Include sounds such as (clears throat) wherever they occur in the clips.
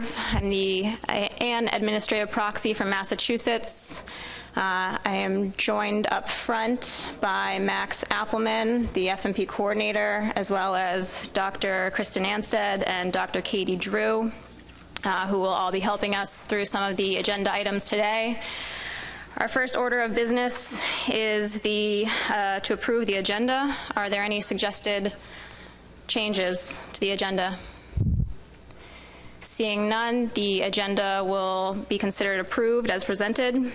I'm the Ann Administrative Proxy from Massachusetts. Uh, I am joined up front by Max Appelman, the FMP coordinator, as well as Dr. Kristen Anstead and Dr. Katie Drew, uh, who will all be helping us through some of the agenda items today. Our first order of business is the uh, to approve the agenda. Are there any suggested changes to the agenda? Seeing none, the agenda will be considered approved as presented.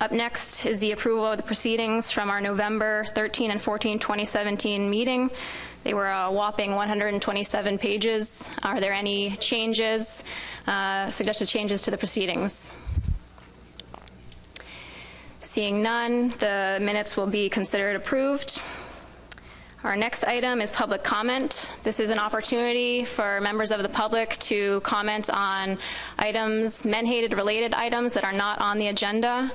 Up next is the approval of the proceedings from our November 13 and 14, 2017 meeting. They were a whopping 127 pages. Are there any changes, uh, suggested changes to the proceedings? Seeing none, the minutes will be considered approved. Our next item is public comment. This is an opportunity for members of the public to comment on items, Menhaden related items that are not on the agenda.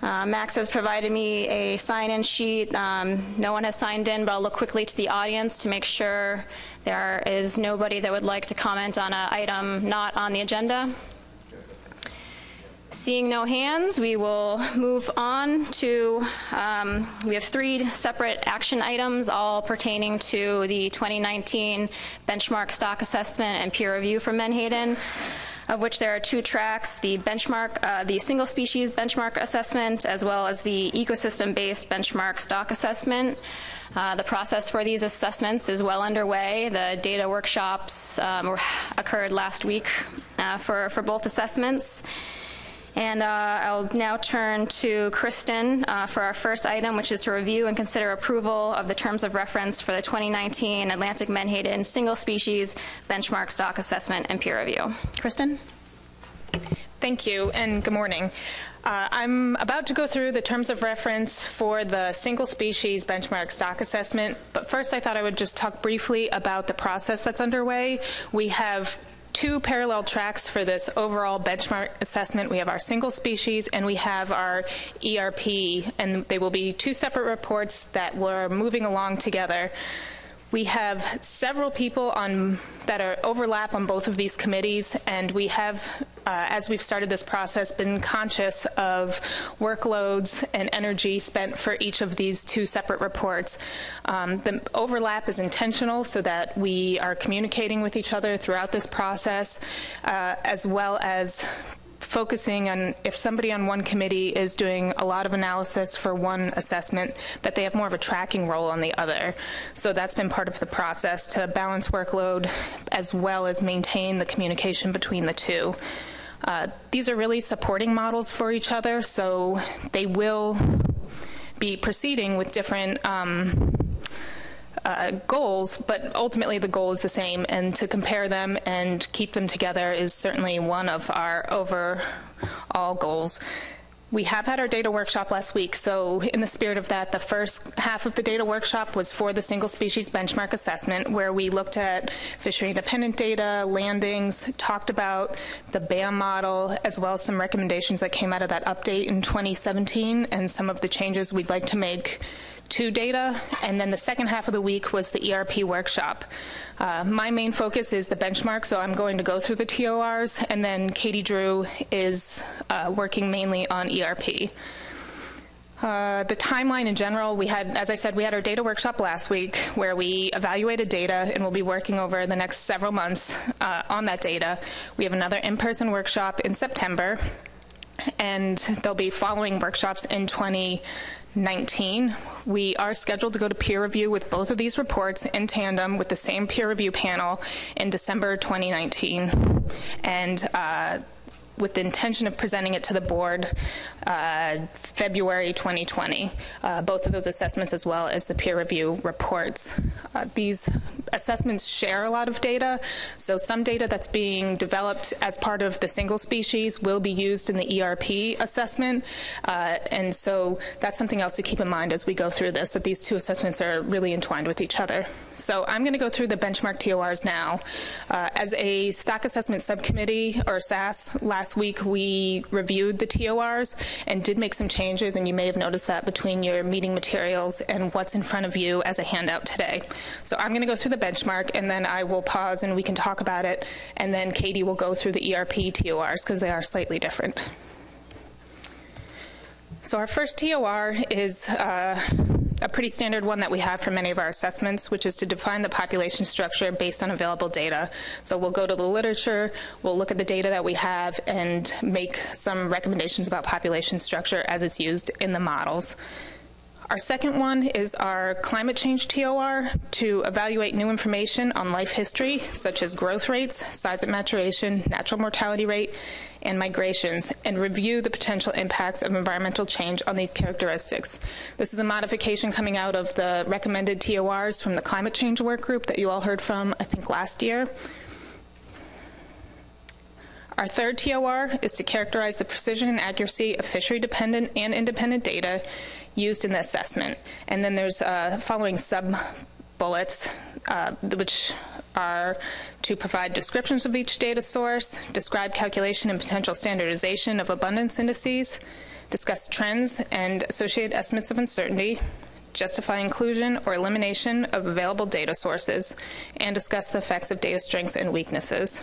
Uh, Max has provided me a sign-in sheet. Um, no one has signed in, but I'll look quickly to the audience to make sure there is nobody that would like to comment on an item not on the agenda. Seeing no hands, we will move on to, um, we have three separate action items, all pertaining to the 2019 benchmark stock assessment and peer review for Menhaden, of which there are two tracks, the benchmark, uh, the single species benchmark assessment, as well as the ecosystem-based benchmark stock assessment. Uh, the process for these assessments is well underway. The data workshops um, occurred last week uh, for, for both assessments. And uh, I'll now turn to Kristen uh, for our first item, which is to review and consider approval of the terms of reference for the 2019 Atlantic Menhaden Single Species Benchmark Stock Assessment and Peer Review. Kristen? Thank you, and good morning. Uh, I'm about to go through the terms of reference for the single species benchmark stock assessment, but first I thought I would just talk briefly about the process that's underway. We have two parallel tracks for this overall benchmark assessment. We have our single species and we have our ERP, and they will be two separate reports that were moving along together. We have several people on that are overlap on both of these committees, and we have, uh, as we've started this process, been conscious of workloads and energy spent for each of these two separate reports. Um, the overlap is intentional so that we are communicating with each other throughout this process, uh, as well as focusing on if somebody on one committee is doing a lot of analysis for one assessment, that they have more of a tracking role on the other. So that's been part of the process to balance workload as well as maintain the communication between the two. Uh, these are really supporting models for each other, so they will be proceeding with different um, uh, goals, but ultimately the goal is the same, and to compare them and keep them together is certainly one of our overall goals. We have had our data workshop last week, so in the spirit of that, the first half of the data workshop was for the single species benchmark assessment, where we looked at fishery independent data, landings, talked about the BAM model, as well as some recommendations that came out of that update in 2017 and some of the changes we'd like to make to data, and then the second half of the week was the ERP workshop. Uh, my main focus is the benchmark, so I'm going to go through the TORs, and then Katie Drew is uh, working mainly on ERP. Uh, the timeline in general, we had, as I said, we had our data workshop last week where we evaluated data and we'll be working over the next several months uh, on that data. We have another in-person workshop in September and there'll be following workshops in 20 19. We are scheduled to go to peer review with both of these reports in tandem with the same peer review panel in December 2019. And uh, with the intention of presenting it to the board uh, February 2020, uh, both of those assessments as well as the peer review reports. Uh, these assessments share a lot of data, so some data that's being developed as part of the single species will be used in the ERP assessment, uh, and so that's something else to keep in mind as we go through this, that these two assessments are really entwined with each other. So I'm going to go through the benchmark TORs now. Uh, as a stock assessment subcommittee, or SAS, last week we reviewed the TORs and did make some changes, and you may have noticed that between your meeting materials and what's in front of you as a handout today. So I'm going to go through the benchmark, and then I will pause and we can talk about it, and then Katie will go through the ERP TORs because they are slightly different. So our first TOR is uh, a pretty standard one that we have for many of our assessments, which is to define the population structure based on available data. So we'll go to the literature, we'll look at the data that we have, and make some recommendations about population structure as it's used in the models. Our second one is our climate change TOR to evaluate new information on life history, such as growth rates, size at maturation, natural mortality rate, and migrations, and review the potential impacts of environmental change on these characteristics. This is a modification coming out of the recommended TORs from the climate change work group that you all heard from, I think, last year. Our third TOR is to characterize the precision and accuracy of fishery dependent and independent data used in the assessment. And then there's uh, following sub bullets, uh, which are to provide descriptions of each data source, describe calculation and potential standardization of abundance indices, discuss trends and associated estimates of uncertainty, justify inclusion or elimination of available data sources, and discuss the effects of data strengths and weaknesses.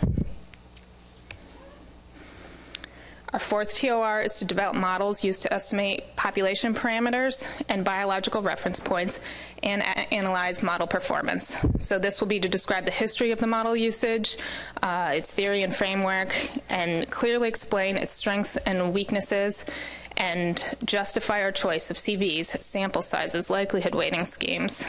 Our fourth TOR is to develop models used to estimate population parameters and biological reference points and analyze model performance. So, this will be to describe the history of the model usage, uh, its theory and framework, and clearly explain its strengths and weaknesses, and justify our choice of CVs, sample sizes, likelihood weighting schemes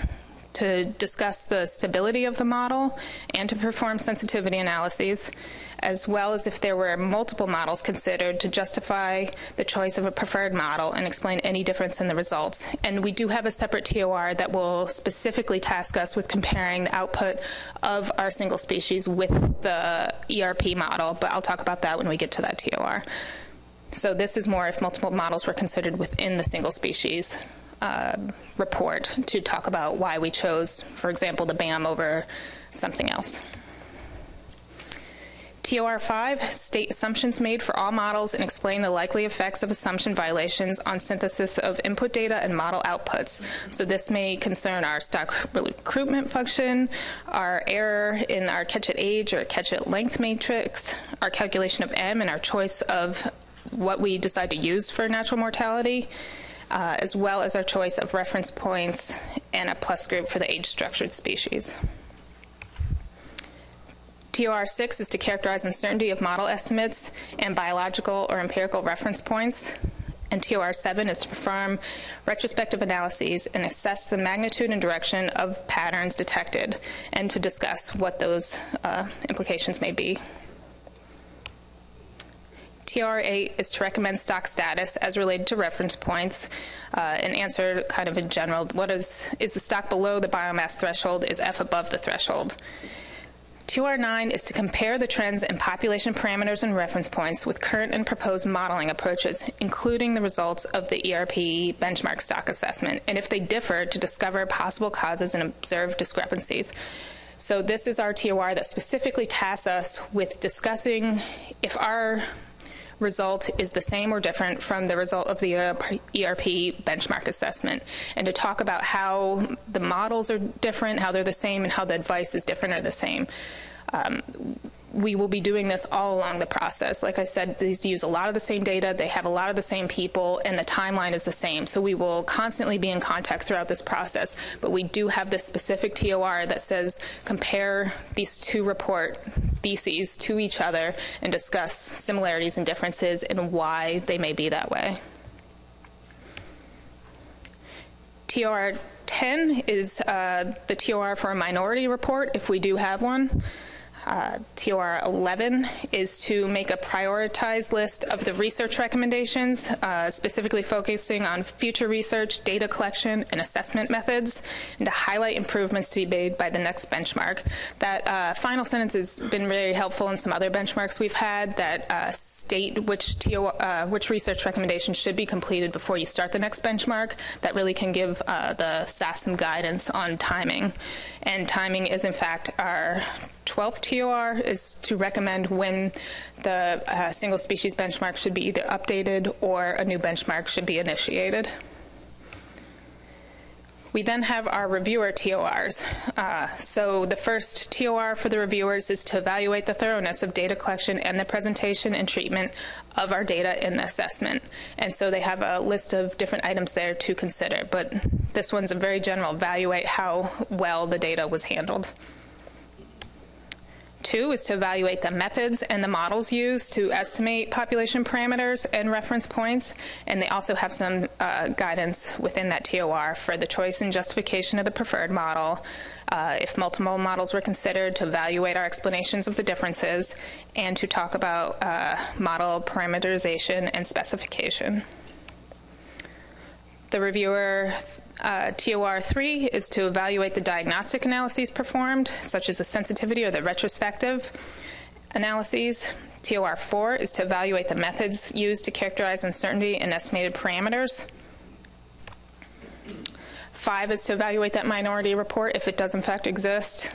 to discuss the stability of the model and to perform sensitivity analyses, as well as if there were multiple models considered to justify the choice of a preferred model and explain any difference in the results. And we do have a separate TOR that will specifically task us with comparing the output of our single species with the ERP model, but I'll talk about that when we get to that TOR. So this is more if multiple models were considered within the single species uh, report to talk about why we chose, for example, the BAM over something else. TOR 5, state assumptions made for all models and explain the likely effects of assumption violations on synthesis of input data and model outputs. So this may concern our stock recruitment function, our error in our catch at age or catch at length matrix, our calculation of M, and our choice of what we decide to use for natural mortality, uh, as well as our choice of reference points and a plus group for the age structured species. TOR 6 is to characterize uncertainty of model estimates and biological or empirical reference points. And TOR 7 is to perform retrospective analyses and assess the magnitude and direction of patterns detected and to discuss what those uh, implications may be. TR8 is to recommend stock status as related to reference points uh, and answer kind of in general what is is the stock below the biomass threshold is F above the threshold. TR9 is to compare the trends in population parameters and reference points with current and proposed modeling approaches, including the results of the ERP benchmark stock assessment, and if they differ, to discover possible causes and observe discrepancies. So, this is our TOR that specifically tasks us with discussing if our result is the same or different from the result of the ERP benchmark assessment, and to talk about how the models are different, how they're the same, and how the advice is different or the same. Um, we will be doing this all along the process. Like I said, these use a lot of the same data, they have a lot of the same people, and the timeline is the same. So we will constantly be in contact throughout this process. But we do have this specific TOR that says compare these two report theses to each other and discuss similarities and differences and why they may be that way. TOR 10 is uh, the TOR for a minority report, if we do have one. Uh, TOR 11 is to make a prioritized list of the research recommendations, uh, specifically focusing on future research, data collection, and assessment methods, and to highlight improvements to be made by the next benchmark. That uh, final sentence has been very helpful in some other benchmarks we've had that uh, state which, TOR, uh, which research recommendations should be completed before you start the next benchmark. That really can give uh, the SAS some guidance on timing. And timing is, in fact, our 12th TOR is to recommend when the uh, single species benchmark should be either updated or a new benchmark should be initiated. We then have our reviewer TORs. Uh, so the first TOR for the reviewers is to evaluate the thoroughness of data collection and the presentation and treatment of our data in the assessment. And so they have a list of different items there to consider, but this one's a very general evaluate how well the data was handled. Two is to evaluate the methods and the models used to estimate population parameters and reference points. And they also have some uh, guidance within that TOR for the choice and justification of the preferred model, uh, if multiple models were considered, to evaluate our explanations of the differences, and to talk about uh, model parameterization and specification. The reviewer uh, TOR 3 is to evaluate the diagnostic analyses performed, such as the sensitivity or the retrospective analyses. TOR 4 is to evaluate the methods used to characterize uncertainty and estimated parameters. Five is to evaluate that minority report if it does in fact exist.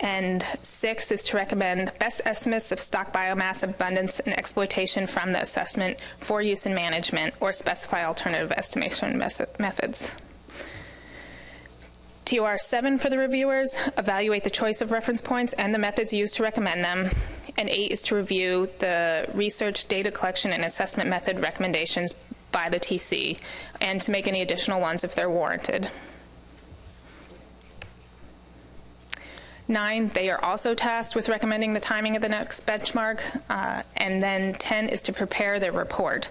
And six is to recommend best estimates of stock biomass abundance and exploitation from the assessment for use in management or specify alternative estimation methods. TOR 7 for the reviewers, evaluate the choice of reference points and the methods used to recommend them. And 8 is to review the research, data collection, and assessment method recommendations by the TC and to make any additional ones if they're warranted. Nine, they are also tasked with recommending the timing of the next benchmark. Uh, and then 10 is to prepare their report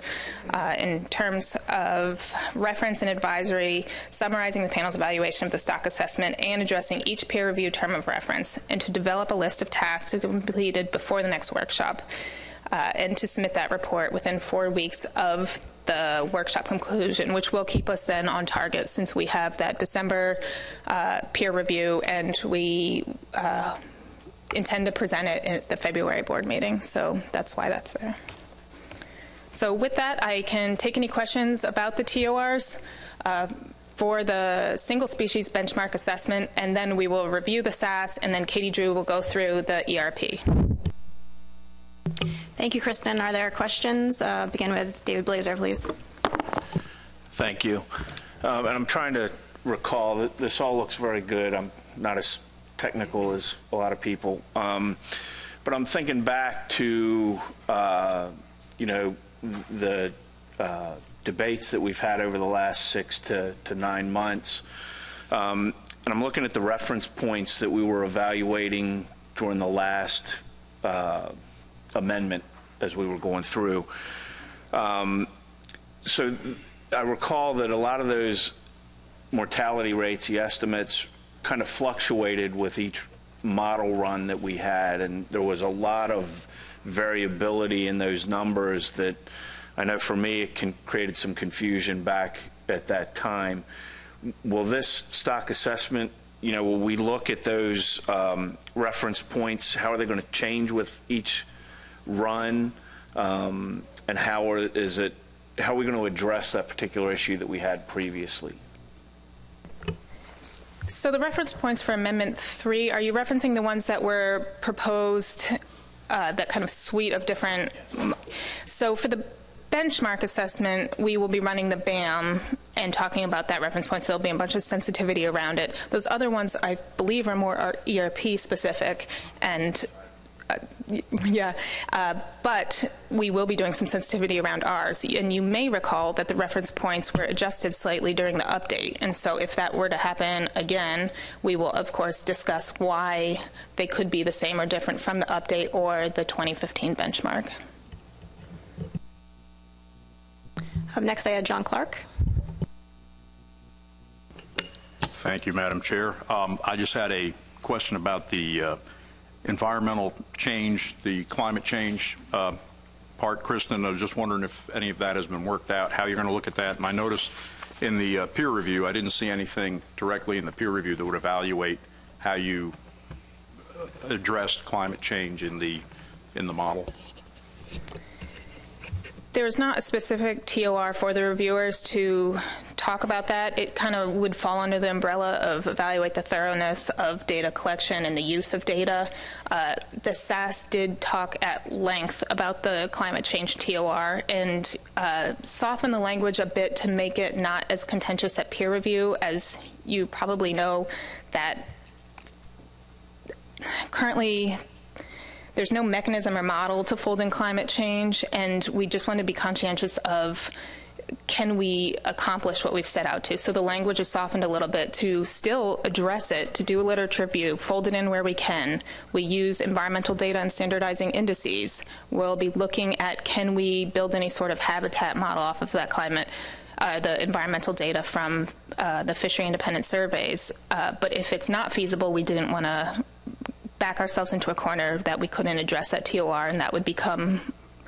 uh, in terms of reference and advisory, summarizing the panel's evaluation of the stock assessment and addressing each peer review term of reference, and to develop a list of tasks to be completed before the next workshop. Uh, and to submit that report within four weeks of the workshop conclusion, which will keep us then on target since we have that December uh, peer review and we uh, intend to present it at the February board meeting. So that's why that's there. So with that, I can take any questions about the TORs. Uh, for the single species benchmark assessment, and then we will review the SAS, and then Katie Drew will go through the ERP. Thank you, Kristen. Are there questions? Uh, begin with David Blazer, please. Thank you. Um, and I'm trying to recall that this all looks very good. I'm not as technical as a lot of people. Um, but I'm thinking back to, uh, you know, the uh, debates that we've had over the last six to, to nine months. Um, and I'm looking at the reference points that we were evaluating during the last uh, amendment as we were going through. Um, so I recall that a lot of those mortality rates, the estimates, kind of fluctuated with each model run that we had, and there was a lot of variability in those numbers that I know for me it can, created some confusion back at that time. Will this stock assessment, you know, will we look at those um, reference points? How are they going to change with each run, um, and how are, is it? How are we going to address that particular issue that we had previously? So the reference points for Amendment 3, are you referencing the ones that were proposed, uh, that kind of suite of different? So for the benchmark assessment, we will be running the BAM and talking about that reference point, so there'll be a bunch of sensitivity around it. Those other ones, I believe, are more ERP specific and (laughs) yeah, uh, but we will be doing some sensitivity around ours. And you may recall that the reference points were adjusted slightly during the update. And so if that were to happen again, we will, of course, discuss why they could be the same or different from the update or the 2015 benchmark. Up next, I had John Clark. Thank you, Madam Chair. Um, I just had a question about the uh, environmental change, the climate change uh, part. Kristen, I was just wondering if any of that has been worked out, how you're going to look at that. And I noticed in the uh, peer review, I didn't see anything directly in the peer review that would evaluate how you uh, addressed climate change in the in the model. There's not a specific TOR for the reviewers to talk about that. It kind of would fall under the umbrella of evaluate the thoroughness of data collection and the use of data. Uh, the SAS did talk at length about the climate change TOR and uh, soften the language a bit to make it not as contentious at peer review. As you probably know, that currently there's no mechanism or model to fold in climate change, and we just want to be conscientious of can we accomplish what we've set out to? So the language is softened a little bit to still address it, to do a literature review, fold it in where we can. We use environmental data and standardizing indices. We'll be looking at can we build any sort of habitat model off of that climate. Uh, the environmental data from uh, the fishery independent surveys. Uh, but if it's not feasible, we didn't want to back ourselves into a corner that we couldn't address that TOR, and that would become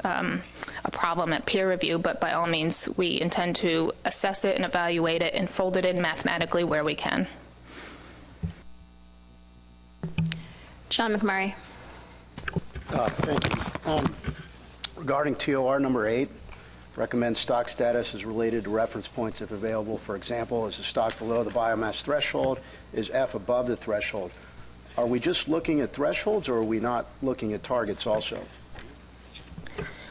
um, a problem at peer review, but by all means, we intend to assess it and evaluate it and fold it in mathematically where we can. John McMurray. Uh, Thank you. Um, Regarding TOR number eight, recommend stock status is related to reference points if available. For example, is the stock below the biomass threshold? Is F above the threshold? Are we just looking at thresholds, or are we not looking at targets also?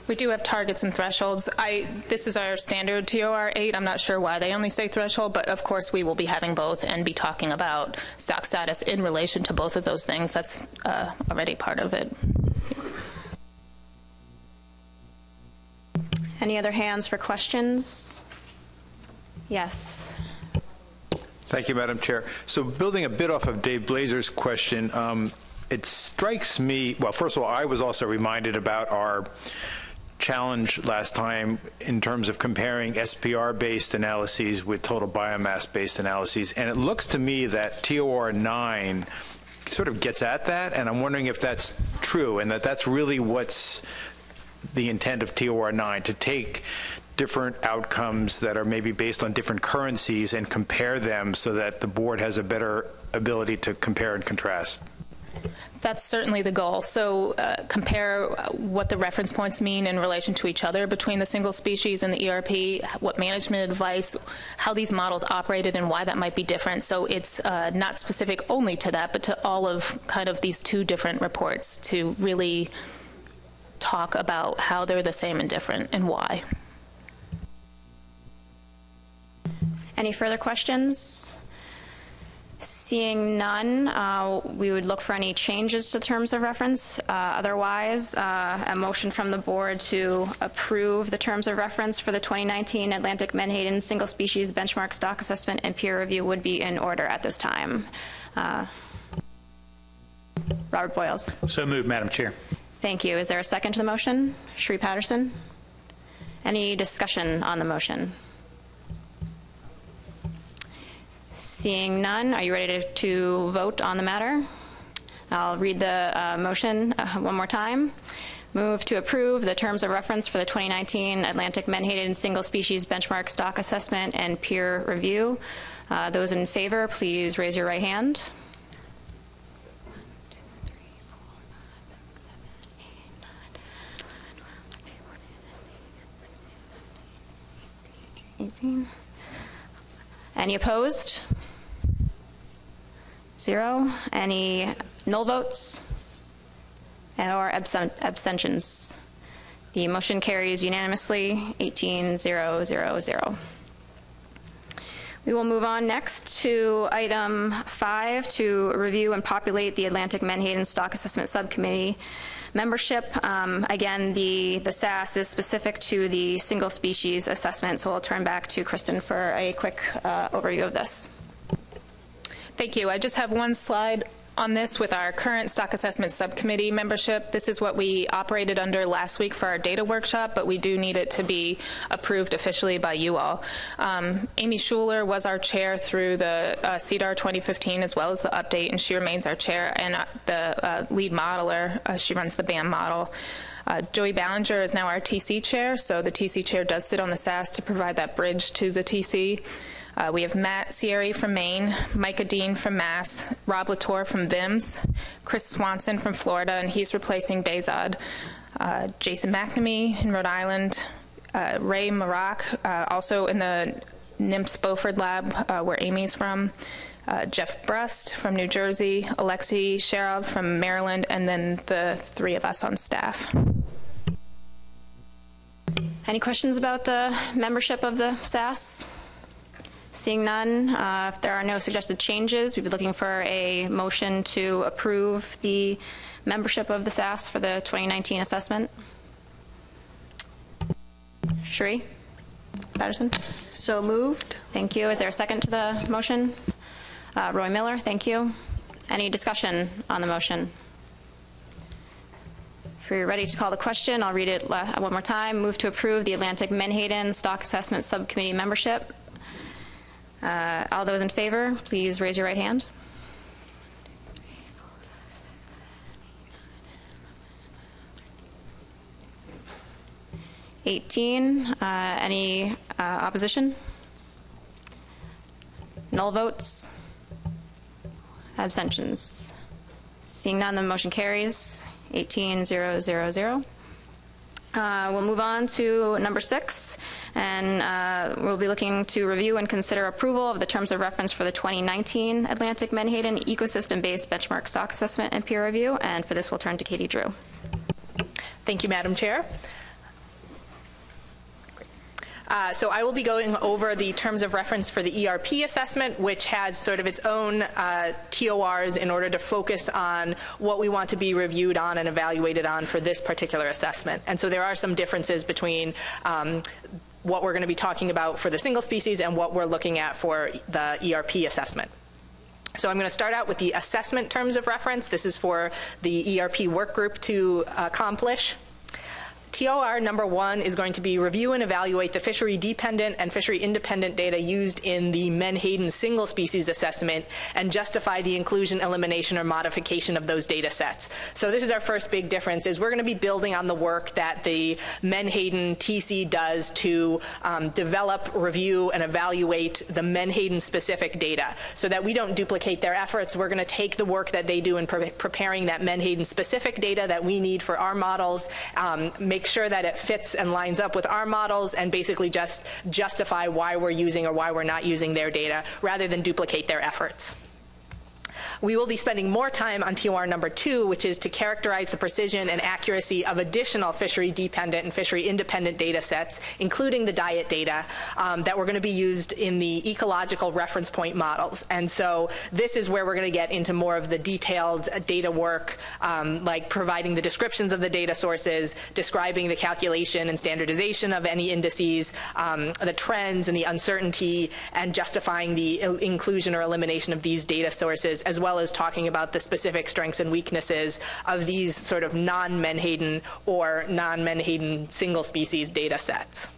We do have targets and thresholds. I, this is our standard TOR 8. I'm not sure why they only say threshold, but of course we will be having both and be talking about stock status in relation to both of those things. That's uh, already part of it. Any other hands for questions? Yes. Thank you, Madam Chair. So building a bit off of Dave Blazer's question, um, it strikes me, well, first of all, I was also reminded about our challenge last time in terms of comparing SPR-based analyses with total biomass-based analyses, and it looks to me that TOR 9 sort of gets at that, and I'm wondering if that's true and that that's really what's the intent of TOR 9 to take different outcomes that are maybe based on different currencies and compare them so that the board has a better ability to compare and contrast. That's certainly the goal. So uh, compare what the reference points mean in relation to each other between the single species and the ERP, what management advice, how these models operated, and why that might be different. So it's uh, not specific only to that, but to all of kind of these two different reports to really talk about how they're the same and different and why. Any further questions? Seeing none, uh, we would look for any changes to terms of reference. Uh, Otherwise, uh, a motion from the board to approve the terms of reference for the 2019 Atlantic Menhaden Single Species Benchmark Stock Assessment and Peer Review would be in order at this time. Uh, Robert Boyles. So moved, Madam Chair. Thank you. Is there a second to the motion? Cheri Patterson? Any discussion on the motion? Seeing none, are you ready to, to vote on the matter? I'll read the uh, motion uh, one more time. Move to approve the terms of reference for the 2019 Atlantic Menhaden Single Species Benchmark Stock Assessment and Peer Review. Uh, those in favor, please raise your right hand. 18. Any opposed? Zero. Any null votes? Or absen- abstentions? The motion carries unanimously, 18-000. We will move on next to item five, to review and populate the Atlantic Menhaden Stock Assessment Subcommittee membership. Um, Again, the, the SAS is specific to the single species assessment, so I'll turn back to Kristen for a quick uh, overview of this. Thank you. I just have one slide on this with our current stock assessment subcommittee membership. This is what we operated under last week for our data workshop, but we do need it to be approved officially by you all. Um, Amy Schueller was our chair through the uh, SEDAR 2015 as well as the update, and she remains our chair and uh, the uh, lead modeler. Uh, she runs the BAM model. Uh, Joey Ballenger is now our TC chair, so the TC chair does sit on the SAS to provide that bridge to the TC. Uh, we have Matt Cieri from Maine, Micah Dean from Mass, Rob Latour from VIMS, Chris Swanson from Florida, and he's replacing Behzad. Uh, Jason McNamee in Rhode Island, uh, Ray Mroch, uh, also in the NMFS Beaufort Lab, uh, where Amy's from, uh, Jeff Brust from New Jersey, Alexi Sharov from Maryland, and then the three of us on staff. Any questions about the membership of the SAS? Seeing none, uh, if there are no suggested changes, we'd be looking for a motion to approve the membership of the SAS for the 2019 assessment. Cheri Patterson? So moved. Thank you. Is there a second to the motion? Uh, Roy Miller, thank you. Any discussion on the motion? If you're ready to call the question, I'll read it one more time. Move to approve the Atlantic Menhaden Stock Assessment Subcommittee membership. Uh, All those in favor, please raise your right hand. Eighteen. Uh, Any uh, opposition? Null votes? Abstentions? Seeing none, the motion carries. 18,000. Uh, We'll move on to number six, and uh, we'll be looking to review and consider approval of the terms of reference for the 2019 Atlantic Menhaden Ecosystem-Based Benchmark Stock Assessment and Peer Review, and for this, we'll turn to Katie Drew. Thank you, Madam Chair. Uh, So I will be going over the terms of reference for the ERP assessment, which has sort of its own uh, TORs in order to focus on what we want to be reviewed on and evaluated on for this particular assessment. And so there are some differences between um, what we're going to be talking about for the single species and what we're looking at for the ERP assessment. So I'm going to start out with the assessment terms of reference. This is for the ERP work group to accomplish. TOR number one is going to be review and evaluate the fishery dependent and fishery independent data used in the Menhaden single species assessment and justify the inclusion, elimination, or modification of those data sets. So this is our first big difference is we're going to be building on the work that the Menhaden TC does to um, develop, review, and evaluate the Menhaden specific data so that we don't duplicate their efforts. We're going to take the work that they do in pre preparing that Menhaden specific data that we need for our models, um, make sure that it fits and lines up with our models, and basically just justify why we're using or why we're not using their data rather than duplicate their efforts. We will be spending more time on TOR number two, which is to characterize the precision and accuracy of additional fishery dependent and fishery independent data sets, including the diet data um, that were going to be used in the ecological reference point models. And so this is where we're going to get into more of the detailed uh, data work, um, like providing the descriptions of the data sources, describing the calculation and standardization of any indices, um, the trends and the uncertainty, and justifying the inclusion or elimination of these data sources, as well as talking about the specific strengths and weaknesses of these sort of non-Menhaden or non-Menhaden single species data sets.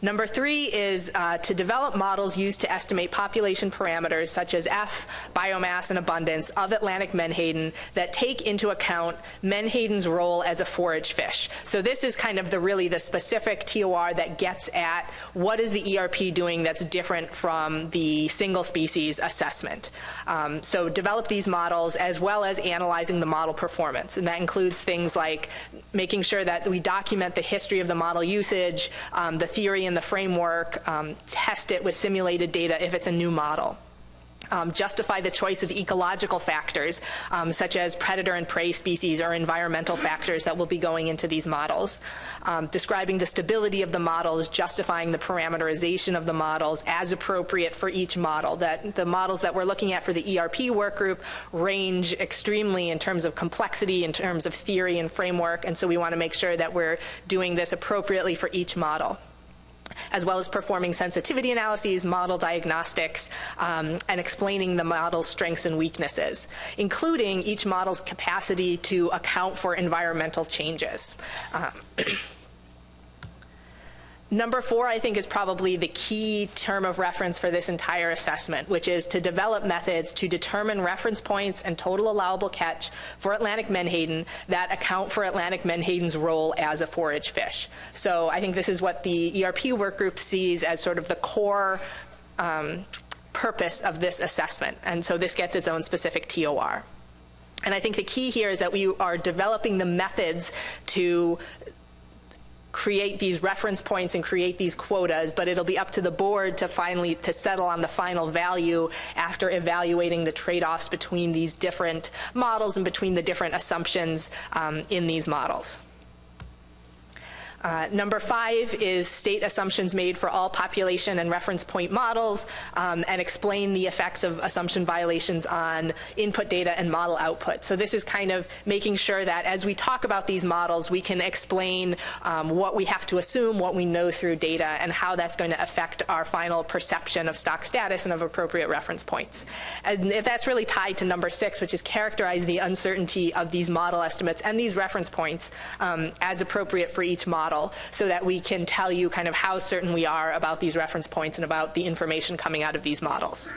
Number three is uh, to develop models used to estimate population parameters such as F, biomass, and abundance of Atlantic menhaden that take into account menhaden's role as a forage fish. So this is kind of the really the specific TOR that gets at what is the ERP doing that's different from the single species assessment. Um, so develop these models as well as analyzing the model performance. And that includes things like making sure that we document the history of the model usage, um, the theory in the framework, um, test it with simulated data if it's a new model. Um, justify the choice of ecological factors, um, such as predator and prey species or environmental factors that will be going into these models. Um, describing the stability of the models, justifying the parameterization of the models as appropriate for each model. That the models that we're looking at for the ERP workgroup range extremely in terms of complexity, in terms of theory and framework, and so we want to make sure that we're doing this appropriately for each model as well as performing sensitivity analyses, model diagnostics, um, and explaining the model's strengths and weaknesses, including each model's capacity to account for environmental changes. Um, (clears throat) Number four, I think, is probably the key term of reference for this entire assessment, which is to develop methods to determine reference points and total allowable catch for Atlantic menhaden that account for Atlantic menhaden's role as a forage fish. So I think this is what the ERP workgroup sees as sort of the core um, purpose of this assessment. And so this gets its own specific TOR. And I think the key here is that we are developing the methods to create these reference points and create these quotas, but it'll be up to the board to finally to settle on the final value after evaluating the trade-offs between these different models and between the different assumptions um, in these models. Uh, number five is state assumptions made for all population and reference point models um, and explain the effects of assumption violations on input data and model output. So this is kind of making sure that as we talk about these models, we can explain um, what we have to assume, what we know through data, and how that's going to affect our final perception of stock status and of appropriate reference points. And that's really tied to number six, which is characterize the uncertainty of these model estimates and these reference points um, as appropriate for each model model so that we can tell you kind of how certain we are about these reference points and about the information coming out of these models.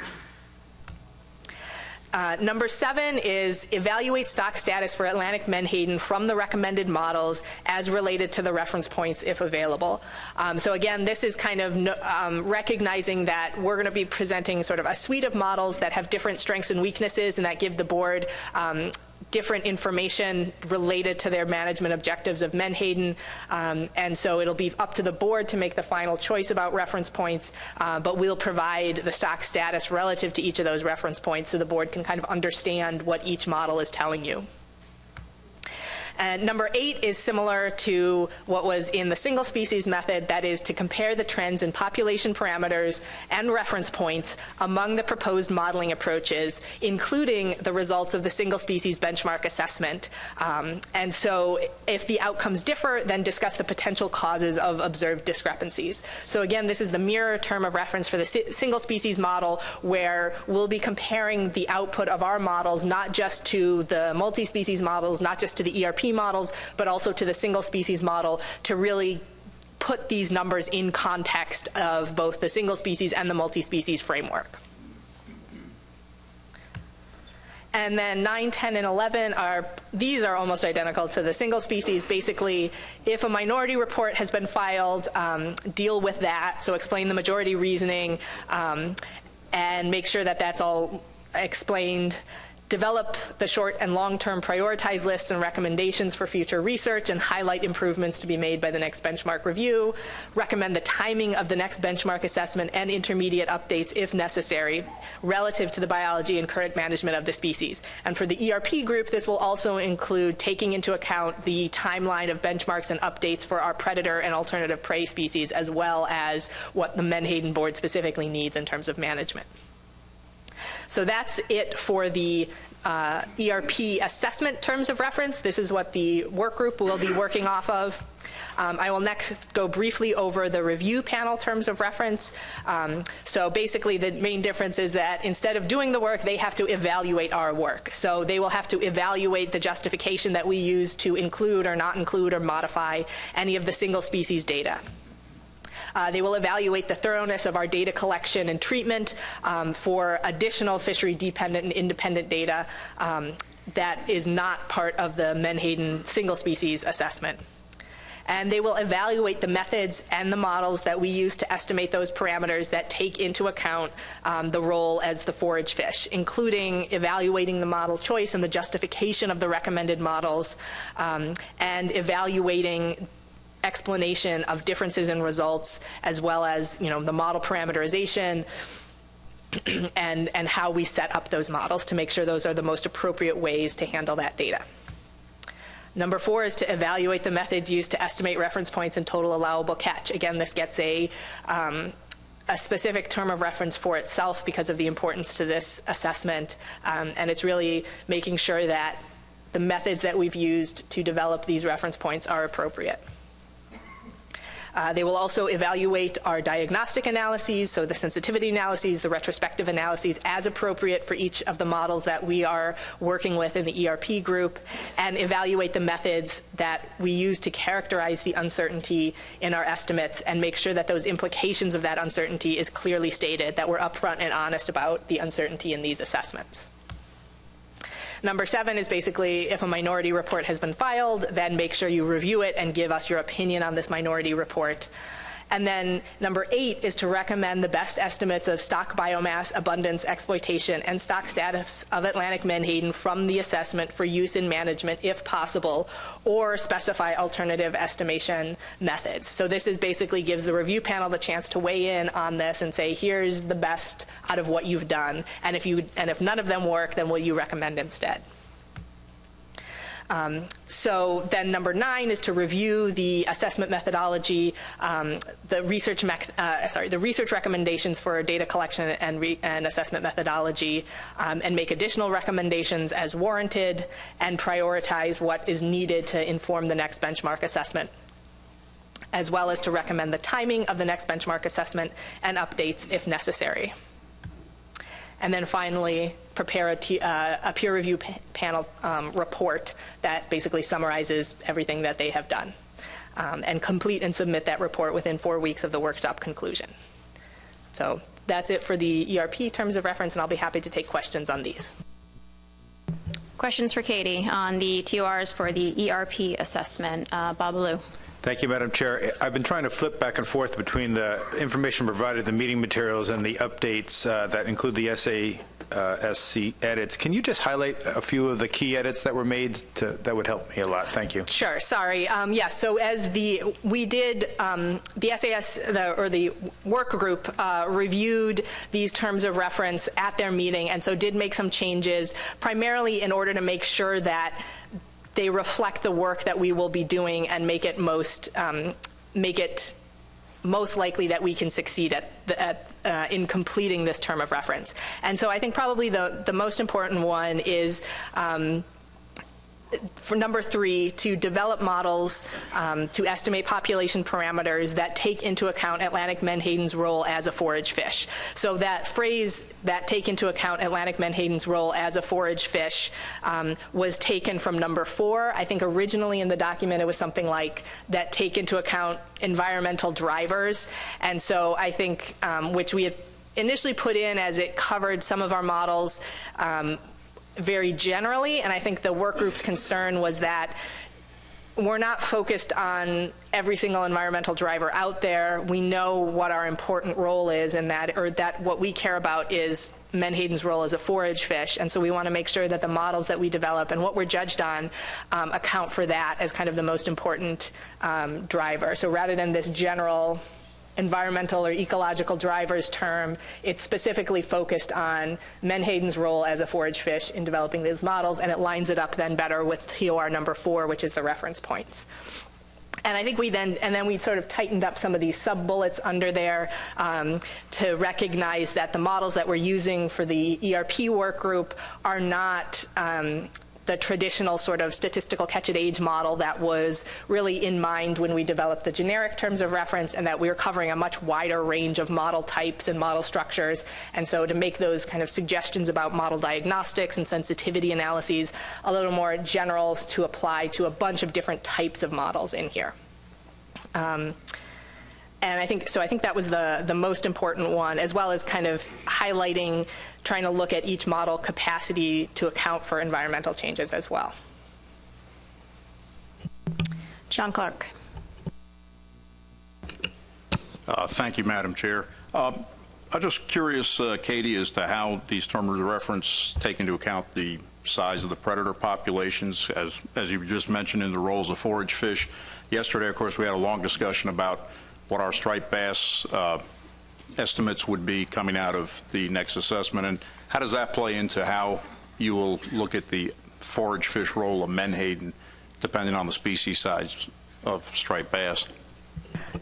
Uh, number seven is evaluate stock status for Atlantic Menhaden from the recommended models as related to the reference points if available. Um, so again, this is kind of um, recognizing that we're going to be presenting sort of a suite of models that have different strengths and weaknesses and that give the board um, different information related to their management objectives of Menhaden. Um, and so it'll be up to the board to make the final choice about reference points, uh, but we'll provide the stock status relative to each of those reference points so the board can kind of understand what each model is telling you. And number eight is similar to what was in the single species method, that is to compare the trends in population parameters and reference points among the proposed modeling approaches, including the results of the single species benchmark assessment. Um, and so if the outcomes differ, then discuss the potential causes of observed discrepancies. So again, this is the mirror term of reference for the si single species model where we'll be comparing the output of our models not just to the multi-species models, not just to the ERP models, but also to the single species model to really put these numbers in context of both the single species and the multi-species framework. And then 9, 10, and 11 are, these are almost identical to the single species. Basically, if a minority report has been filed, um, deal with that. So explain the majority reasoning um, and make sure that that's all explained develop the short and long-term prioritized lists and recommendations for future research and highlight improvements to be made by the next benchmark review, recommend the timing of the next benchmark assessment and intermediate updates if necessary relative to the biology and current management of the species. And for the ERP group, this will also include taking into account the timeline of benchmarks and updates for our predator and alternative prey species, as well as what the Menhaden board specifically needs in terms of management. So that's it for the uh, ERP assessment terms of reference. This is what the work group will be working off of. Um, I will next go briefly over the review panel terms of reference. Um, so basically, the main difference is that instead of doing the work, they have to evaluate our work. So they will have to evaluate the justification that we use to include or not include or modify any of the single species data. Uh, they will evaluate the thoroughness of our data collection and treatment um, for additional fishery dependent and independent data um, that is not part of the Menhaden single species assessment. And they will evaluate the methods and the models that we use to estimate those parameters that take into account um, the role as the forage fish, including evaluating the model choice and the justification of the recommended models, um, and evaluating explanation of differences in results as well as you know the model parameterization (clears throat) and and how we set up those models to make sure those are the most appropriate ways to handle that data. Number four is to evaluate the methods used to estimate reference points and total allowable catch. Again, this gets a um, a specific term of reference for itself because of the importance to this assessment, um, and it's really making sure that the methods that we've used to develop these reference points are appropriate. Uh, they will also evaluate our diagnostic analyses, so the sensitivity analyses, the retrospective analyses as appropriate for each of the models that we are working with in the ERP group, and evaluate the methods that we use to characterize the uncertainty in our estimates and make sure that those implications of that uncertainty is clearly stated, that we're upfront and honest about the uncertainty in these assessments. Number seven is basically if a minority report has been filed, then make sure you review it and give us your opinion on this minority report. And then number eight is to recommend the best estimates of stock biomass, abundance, exploitation, and stock status of Atlantic menhaden from the assessment for use in management if possible, or specify alternative estimation methods. So this is basically gives the review panel the chance to weigh in on this and say, here's the best out of what you've done, and if you and if none of them work, then what you recommend instead. Um, so then number nine is to review the assessment methodology, um, the research uh, sorry, the research recommendations for data collection and, and assessment methodology, um, and make additional recommendations as warranted, and prioritize what is needed to inform the next benchmark assessment as well as to recommend the timing of the next benchmark assessment and updates if necessary. And then finally, prepare a, uh, a peer review pa- panel um, report that basically summarizes everything that they have done. Um, and complete and submit that report within four weeks of the workshop conclusion. So that's it for the ERP terms of reference, and I'll be happy to take questions on these. Questions for Katie on the TORs for the ERP assessment? Uh, Ballou. Thank you, Madam Chair. I've been trying to flip back and forth between the information provided, the meeting materials, and the updates uh, that include the SASC edits. Can you just highlight a few of the key edits that were made? To, that would help me a lot. Thank you. Sure. Sorry. Um, yes. So as the we did, um, the SAS the, or the work group uh, reviewed these terms of reference at their meeting, and so did make some changes, primarily in order to make sure that they reflect the work that we will be doing and make it most um, make it most likely that we can succeed at, the, at uh, in completing this term of reference. And so I think probably the the most important one is. Um, for number three, to develop models um, to estimate population parameters that take into account Atlantic menhaden's role as a forage fish. So that phrase, that take into account Atlantic menhaden's role as a forage fish, um, was taken from number four. I think originally in the document it was something like that take into account environmental drivers. And so I think, um, which we had initially put in as it covered some of our models um, very generally, and I think the work group's concern was that we're not focused on every single environmental driver out there. We know what our important role is in that, or that what we care about is menhaden's role as a forage fish. And so we want to make sure that the models that we develop and what we're judged on um, account for that as kind of the most important um, driver. So rather than this general environmental or ecological drivers term, it's specifically focused on menhaden's role as a forage fish in developing these models, and it lines it up then better with TOR number four, which is the reference points. And I think we then, and then we sort of tightened up some of these sub bullets under there um, to recognize that the models that we're using for the ERP work group are not um, the traditional sort of statistical catch-at-age model that was really in mind when we developed the generic terms of reference and that we were covering a much wider range of model types and model structures. And so to make those kind of suggestions about model diagnostics and sensitivity analyses a little more general to apply to a bunch of different types of models in here. Um, and I think so. I think that was the the most important one, as well as kind of highlighting, trying to look at each model capacity to account for environmental changes as well. John Clark. Uh, thank you, Madam Chair. Um, I'm just curious, uh, Katie, as to how these terms of reference take into account the size of the predator populations, as as you just mentioned in the roles of forage fish. Yesterday, of course, we had a long discussion about what our striped bass uh, estimates would be coming out of the next assessment, and how does that play into how you will look at the forage fish role of menhaden, depending on the species size of striped bass?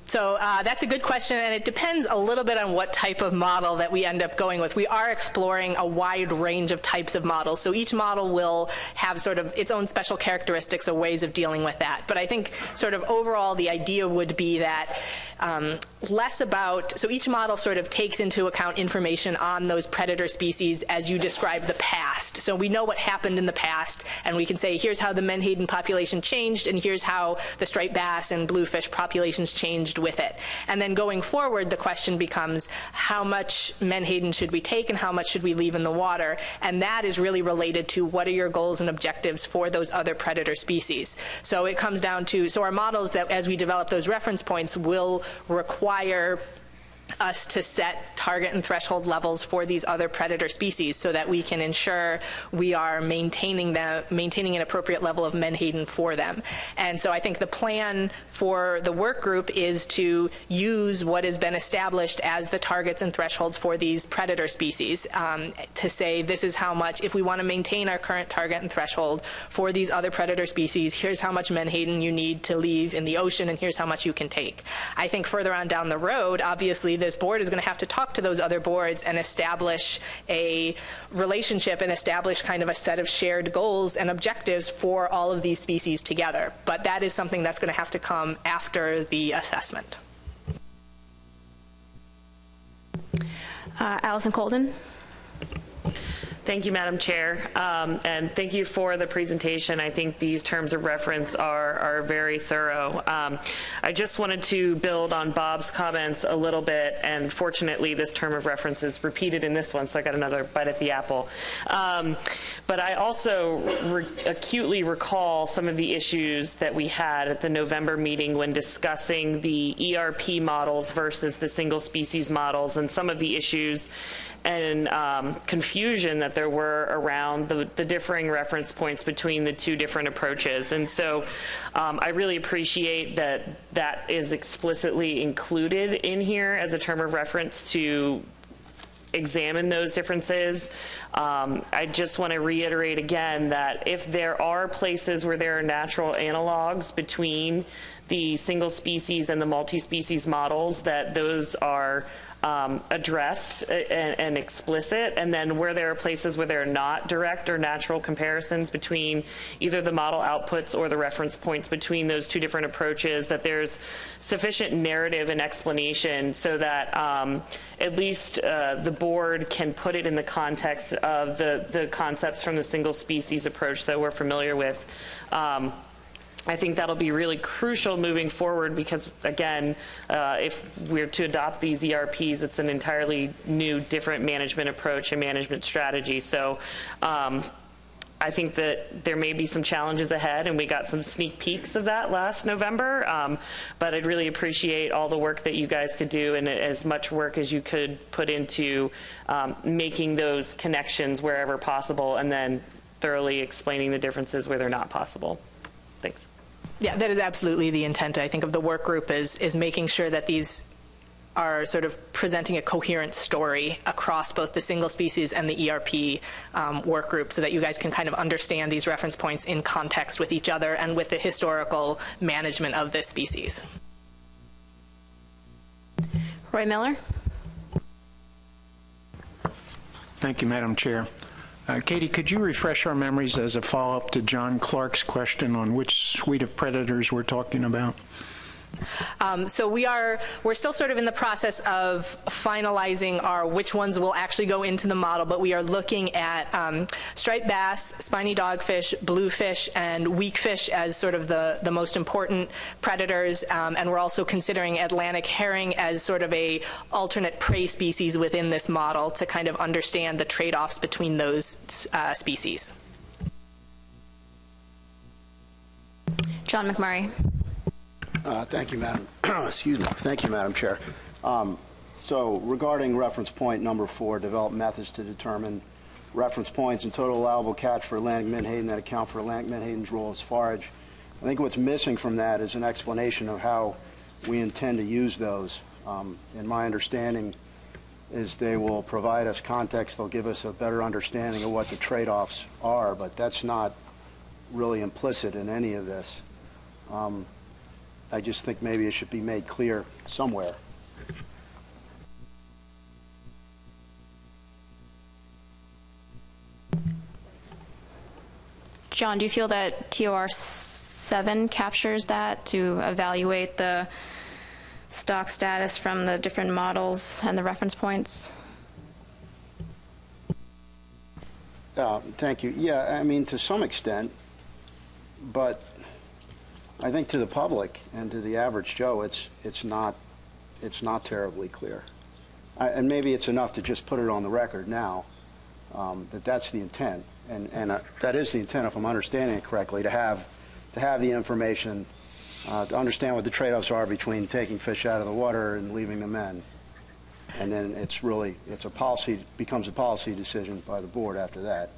So uh, that's a good question, and it depends a little bit on what type of model that we end up going with. We are exploring a wide range of types of models, so each model will have sort of its own special characteristics or ways of dealing with that. But I think sort of overall the idea would be that um, less about, so each model sort of takes into account information on those predator species as you describe the past. So we know what happened in the past, and we can say, here's how the menhaden population changed, and here's how the striped bass and bluefish populations changed with it. And then going forward, the question becomes, how much menhaden should we take and how much should we leave in the water? And that is really related to what are your goals and objectives for those other predator species. So it comes down to, so our models that as we develop those reference points will require us to set target and threshold levels for these other predator species so that we can ensure we are maintaining them, maintaining an appropriate level of menhaden for them. And so I think the plan for the work group is to use what has been established as the targets and thresholds for these predator species um, to say this is how much, if we want to maintain our current target and threshold for these other predator species, here's how much menhaden you need to leave in the ocean and here's how much you can take. I think further on down the road, obviously this board is going to have to talk to those other boards and establish a relationship and establish kind of a set of shared goals and objectives for all of these species together. But that is something that's going to have to come after the assessment. Uh, Allison Colden? Thank you, Madam Chair, um, and thank you for the presentation. I think these terms of reference are, are very thorough. Um, I just wanted to build on Bob's comments a little bit, and fortunately, this term of reference is repeated in this one, so I got another bite at the apple. Um, but I also re acutely recall some of the issues that we had at the November meeting when discussing the ERP models versus the single species models, and some of the issues and um, confusion that there were around the, the, differing reference points between the two different approaches. And so um, I really appreciate that that is explicitly included in here as a term of reference to examine those differences. Um, I just want to reiterate again that if there are places where there are natural analogs between the single species and the multi-species models, that those are um, addressed and, and, explicit, and then where there are places where there are not direct or natural comparisons between either the model outputs or the reference points between those two different approaches, that there's sufficient narrative and explanation so that um, at least uh, the board can put it in the context of the, the concepts from the single species approach that we're familiar with. Um, I think that'll be really crucial moving forward because, again, uh, if we're to adopt these ERPs, it's an entirely new, different management approach and management strategy. So um, I think that there may be some challenges ahead, and we got some sneak peeks of that last November. Um, but I'd really appreciate all the work that you guys could do and as much work as you could put into um, making those connections wherever possible and then thoroughly explaining the differences where they're not possible. Thanks. Yeah, that is absolutely the intent, I think, of the work group is, is making sure that these are sort of presenting a coherent story across both the single species and the ERP um, work group so that you guys can kind of understand these reference points in context with each other and with the historical management of this species. Roy Miller? Thank you, Madam Chair. Uh, Katie, could you refresh our memories as a follow-up to John Clark's question on which suite of predators we're talking about? Um, so we are we're still sort of in the process of finalizing our which ones will actually go into the model, but we are looking at um, striped bass, spiny dogfish, bluefish, and weakfish as sort of the the most important predators, um, and we're also considering Atlantic herring as sort of a alternate prey species within this model to kind of understand the trade-offs between those uh, species. John McMurray. Uh, Thank you, Madam, (clears throat) excuse me, thank you, Madam Chair. Um, So regarding reference point number four, develop methods to determine reference points and total allowable catch for Atlantic menhaden that account for Atlantic menhaden's role as forage. I think what's missing from that is an explanation of how we intend to use those. Um, And my understanding is they will provide us context, they'll give us a better understanding of what the trade-offs are, but that's not really implicit in any of this. Um, I just think maybe it should be made clear somewhere. John, do you feel that TOR 7 captures that to evaluate the stock status from the different models and the reference points? Uh, Thank you. Yeah, I mean, to some extent, but I think to the public and to the average Joe, it's, it's not, it's not terribly clear. I- And maybe it's enough to just put it on the record now, um, that that's the intent. And, and uh, that is the intent, if I'm understanding it correctly, to have, to have the information uh, to understand what the trade-offs are between taking fish out of the water and leaving them in. And then it's really, it's a policy, becomes a policy decision by the board after that.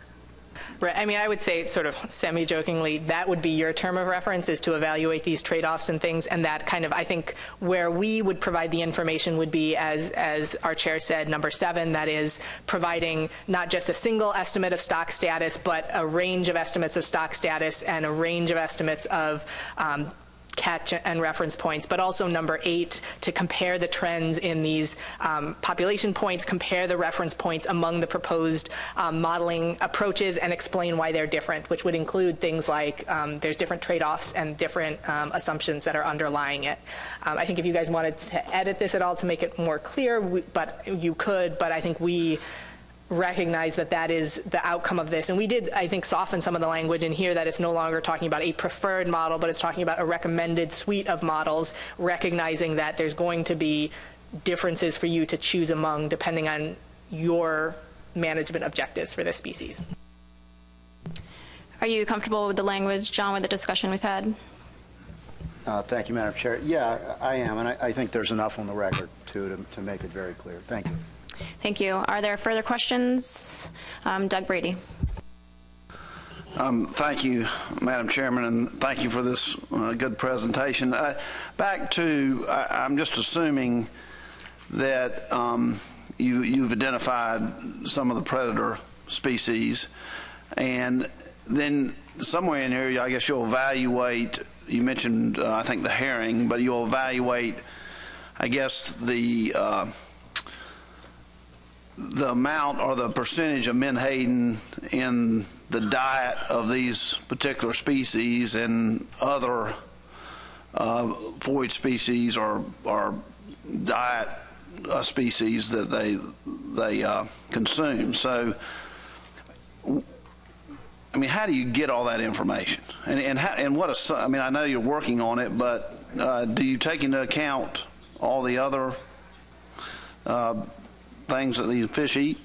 Right. I mean, I would say, sort of semi-jokingly, that would be your term of reference is to evaluate these trade-offs and things, and that kind of, I think, where we would provide the information would be, as as our chair said, number seven, that is providing not just a single estimate of stock status, but a range of estimates of stock status and a range of estimates of um, catch and reference points, but also number eight, to compare the trends in these um, population points, compare the reference points among the proposed um, modeling approaches, and explain why they're different, which would include things like um, there's different trade-offs and different um, assumptions that are underlying it. Um, I think if you guys wanted to edit this at all to make it more clear, we, but you could, but I think we recognize that that is the outcome of this. And we did, I think, soften some of the language in here that it's no longer talking about a preferred model, but it's talking about a recommended suite of models, recognizing that there's going to be differences for you to choose among depending on your management objectives for this species. Are you comfortable with the language, John, with the discussion we've had? Uh, Thank you, Madam Chair. Yeah, I am, and I I think there's enough on the record, too, to to make it very clear. Thank you. Thank you. Are there further questions? Um, Doug Brady. Um, Thank you, Madam Chairman, and thank you for this uh, good presentation. Uh, Back to, I- I'm just assuming that um, you- you've identified some of the predator species, and then somewhere in here, I guess you'll evaluate, you mentioned, uh, I think, the herring, but you'll evaluate, I guess, the uh, the amount or the percentage of menhaden in the diet of these particular species and other uh, void species or, or diet uh, species that they they uh, consume. So, I mean, how do you get all that information? And and how, and what? assu- I mean, I know you're working on it, but uh, do you take into account all the other uh, things that these fish eat?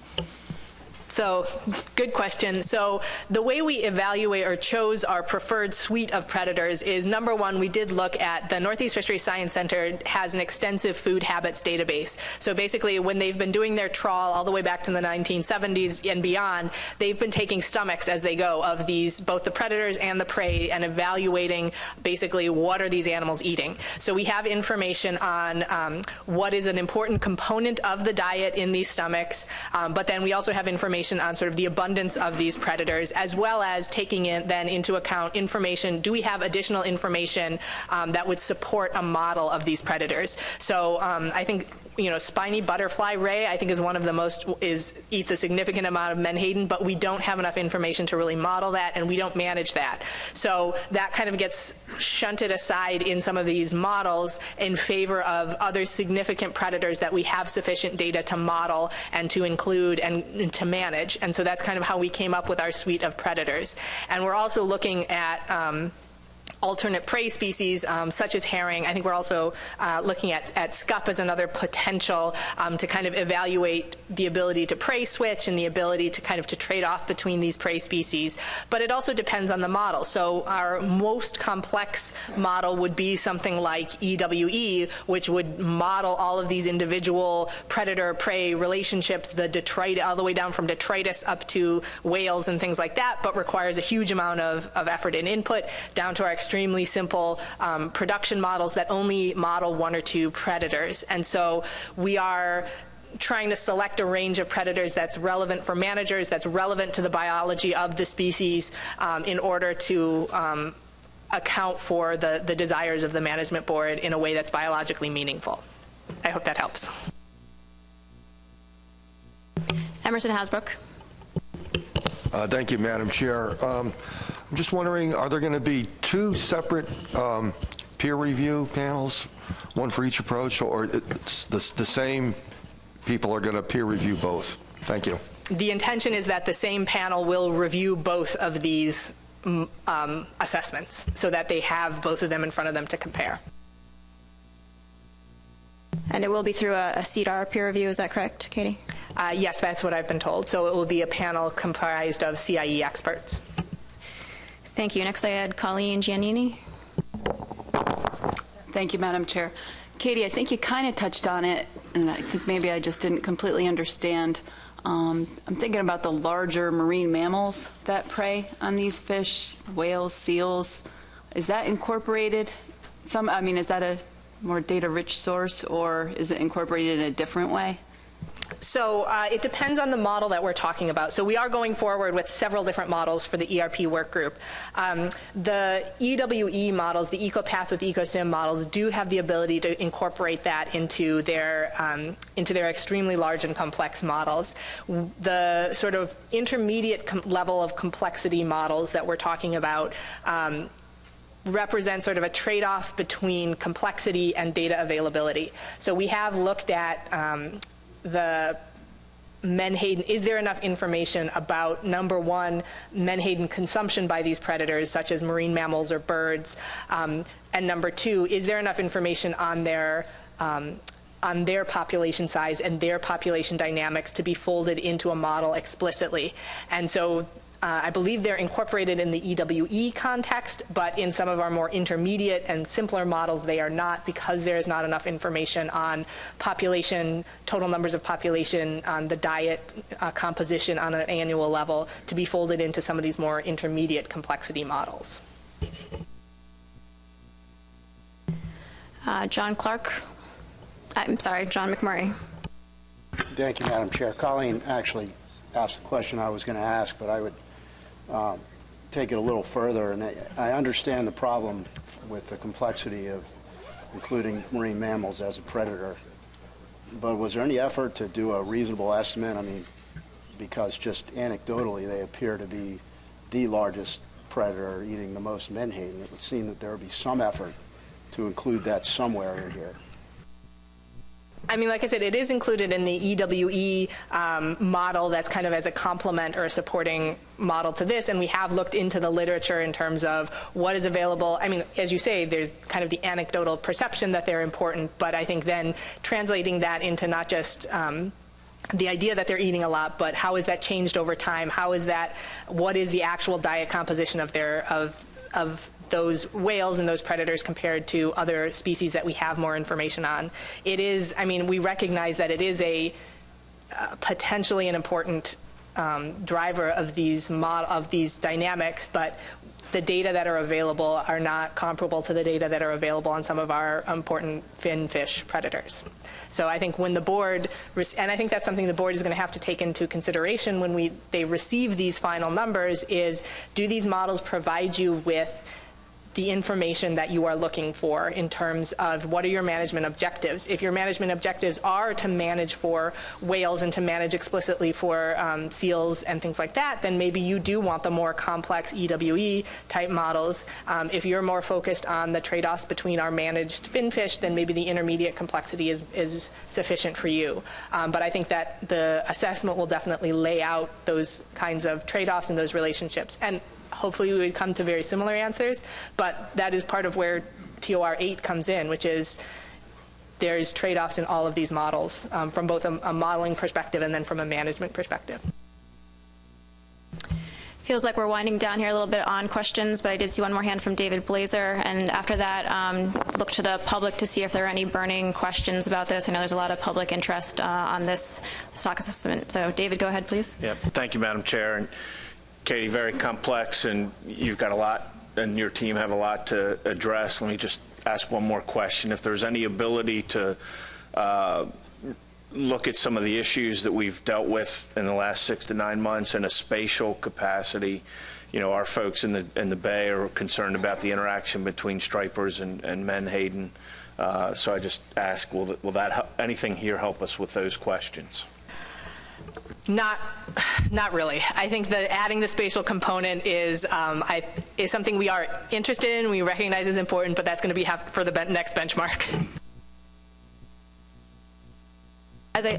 So, good question. So, the way we evaluate or chose our preferred suite of predators is number one, we did look at the Northeast Fisheries Science Center has an extensive food habits database. So, basically, when they've been doing their trawl all the way back to the 1970s and beyond, they've been taking stomachs as they go of these, both the predators and the prey, and evaluating basically what are these animals eating. So, we have information on um, what is an important component of the diet in these stomachs, um, but then we also have information on sort of the abundance of these predators, as well as taking in then into account information. Do we have additional information um, that would support a model of these predators? So um, I think you know, spiny butterfly ray, I think, is one of the most is eats a significant amount of menhaden, but we don't have enough information to really model that, and we don't manage that. So that kind of gets shunted aside in some of these models in favor of other significant predators that we have sufficient data to model and to include and, to manage. And so that's kind of how we came up with our suite of predators. And we're also looking at um, alternate prey species um, such as herring. I think we're also uh, looking at, at scup as another potential um, to kind of evaluate the ability to prey switch and the ability to kind of to trade off between these prey species. But it also depends on the model. So our most complex model would be something like EWE, which would model all of these individual predator-prey relationships, the detritus, all the way down from detritus up to whales and things like that, but requires a huge amount of, of effort and input down to our extremely simple um, production models that only model one or two predators. And so we are trying to select a range of predators that's relevant for managers, that's relevant to the biology of the species um, in order to um, account for the, the desires of the management board in a way that's biologically meaningful. I hope that helps. Emerson Hasbrouck. Uh, Thank you, Madam Chair. Um, I'm just wondering, are there going to be two separate um, peer review panels, one for each approach, or it's the the same people are going to peer review both? Thank you. The intention is that the same panel will review both of these mm, um, assessments so that they have both of them in front of them to compare. And it will be through a, a SEDAR peer review, is that correct, Katie? Uh, yes, that's what I've been told. So it will be a panel comprised of CIE experts. Thank you. Next, I had Colleen Giannini. Thank you, Madam Chair. Katie, I think you kind of touched on it, and I think maybe I just didn't completely understand. Um, I'm thinking about the larger marine mammals that prey on these fish, whales, seals. Is that incorporated? Some, I mean, is that a more data-rich source, or is it incorporated in a different way? So uh, it depends on the model that we're talking about. So we are going forward with several different models for the ERP work group. Um, the EWE models, the EcoPath with EcoSim models, do have the ability to incorporate that into their um, into their extremely large and complex models. The sort of intermediate level of complexity models that we're talking about. Um, represent sort of a trade-off between complexity and data availability. So we have looked at um, the menhaden, is there enough information about, number one, menhaden consumption by these predators, such as marine mammals or birds? Um, and number two, is there enough information on their um, on their population size and their population dynamics to be folded into a model explicitly? And so uh, I believe they're incorporated in the EWE context, but in some of our more intermediate and simpler models, they are not because there is not enough information on population, total numbers of population, on the diet uh, composition on an annual level to be folded into some of these more intermediate complexity models. Uh, John Clark. I'm sorry, John McMurray. Thank you, Madam Chair. Colleen actually asked the question I was going to ask, but I would um, take it a little further. And I, I understand the problem with the complexity of including marine mammals as a predator. But was there any effort to do a reasonable estimate? I mean, because just anecdotally, they appear to be the largest predator eating the most menhaden. It would seem that there would be some effort to include that somewhere in here. I mean, like I said, it is included in the EWE um, model that's kind of as a complement or a supporting model to this, and we have looked into the literature in terms of what is available. I mean, as you say, there's kind of the anecdotal perception that they're important, but I think then translating that into not just um, the idea that they're eating a lot, but how has that changed over time? How is that? What is the actual diet composition of their of of those whales and those predators compared to other species that we have more information on. It is, I mean, we recognize that it is a uh, potentially an important um, driver of these mod- of these dynamics, but the data that are available are not comparable to the data that are available on some of our important fin fish predators. So I think when the board, and I think that's something the board is going to have to take into consideration when we they receive these final numbers, is do these models provide you with the information that you are looking for in terms of what are your management objectives. If your management objectives are to manage for whales and to manage explicitly for um, seals and things like that, then maybe you do want the more complex EWE type models. Um, if you're more focused on the trade-offs between our managed finfish, then maybe the intermediate complexity is, is sufficient for you. Um, but I think that the assessment will definitely lay out those kinds of trade-offs and those relationships. And hopefully we would come to very similar answers, but that is part of where TOR 8 comes in, which is there's trade-offs in all of these models um, from both a, a modeling perspective and then from a management perspective. Feels like we're winding down here a little bit on questions, but I did see one more hand from David Blazer. And after that, um, look to the public to see if there are any burning questions about this. I know there's a lot of public interest uh, on this stock assessment. So, David, go ahead, please. Yeah, thank you, Madam Chair. And Katie, very complex, and you've got a lot, and your team have a lot to address. Let me just ask one more question. If there's any ability to uh, look at some of the issues that we've dealt with in the last six to nine months in a spatial capacity, you know, our folks in the in the Bay are concerned about the interaction between stripers and, and menhaden. Uh, so I just ask, will, will that anything here help us with those questions? Not, not really. I think that adding the spatial component is um, I, is something we are interested in. We recognize is important, but that's going to be for the next benchmark. As I,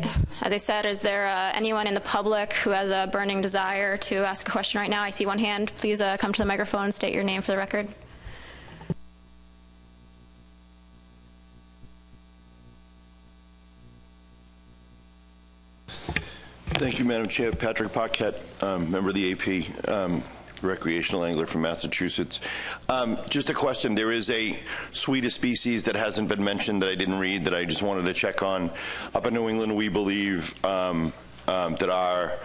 as I said, is there uh, anyone in the public who has a burning desire to ask a question right now? I see one hand. Please uh, come to the microphone, state your name for the record. Thank you, Madam Chair. Patrick Paquette, um, member of the AP. Um, recreational angler from Massachusetts. Um, just a question. There is a suite of species that hasn't been mentioned that I didn't read that I just wanted to check on. Up in New England, we believe um, um, that our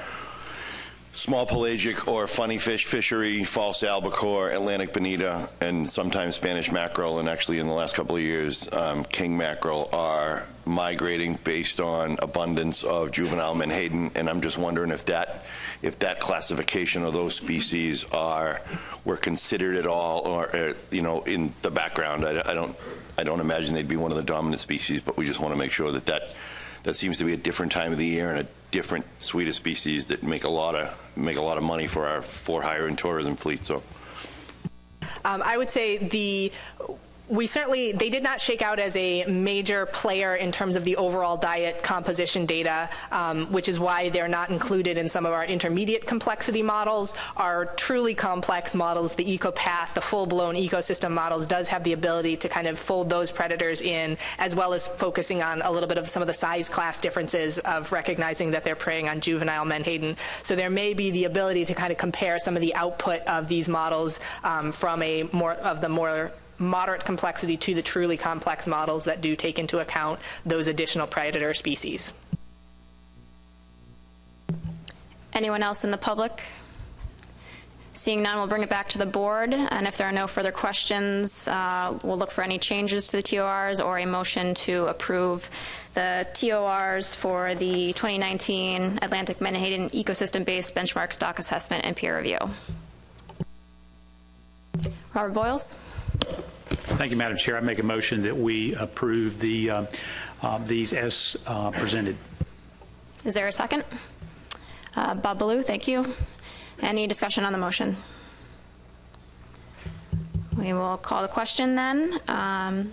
small pelagic or funny fish fishery, false albacore, Atlantic bonita, and sometimes Spanish mackerel, and actually in the last couple of years, um, king mackerel are migrating based on abundance of juvenile menhaden. And I'm just wondering if that if that classification of those species are were considered at all, or uh, you know, in the background. I, I don't I don't imagine they'd be one of the dominant species, but we just want to make sure that that that seems to be a different time of the year and a different suite of species that make a lot of make a lot of money for our for hire and tourism fleet. So, Um, I would say the we certainly they did not shake out as a major player in terms of the overall diet composition data, um, which is why they're not included in some of our intermediate complexity models. Our truly complex models, the ecopath, the full-blown ecosystem models, does have the ability to kind of fold those predators in, as well as focusing on a little bit of some of the size class differences of recognizing that they're preying on juvenile menhaden. So there may be the ability to kind of compare some of the output of these models um, from a more of the more moderate complexity to the truly complex models that do take into account those additional predator species. Anyone else in the public? Seeing none, we'll bring it back to the board, and if there are no further questions, uh, we'll look for any changes to the TORs or a motion to approve the TORs for the 2019 Atlantic Menhaden Ecosystem-Based Benchmark Stock Assessment and Peer Review. Robert Boyles? Thank you, Madam Chair. I make a motion that we approve the, uh, uh, these as uh, presented. Is there a second? Uh, Bob Ballou, thank you. Any discussion on the motion? We will call the question then. Um,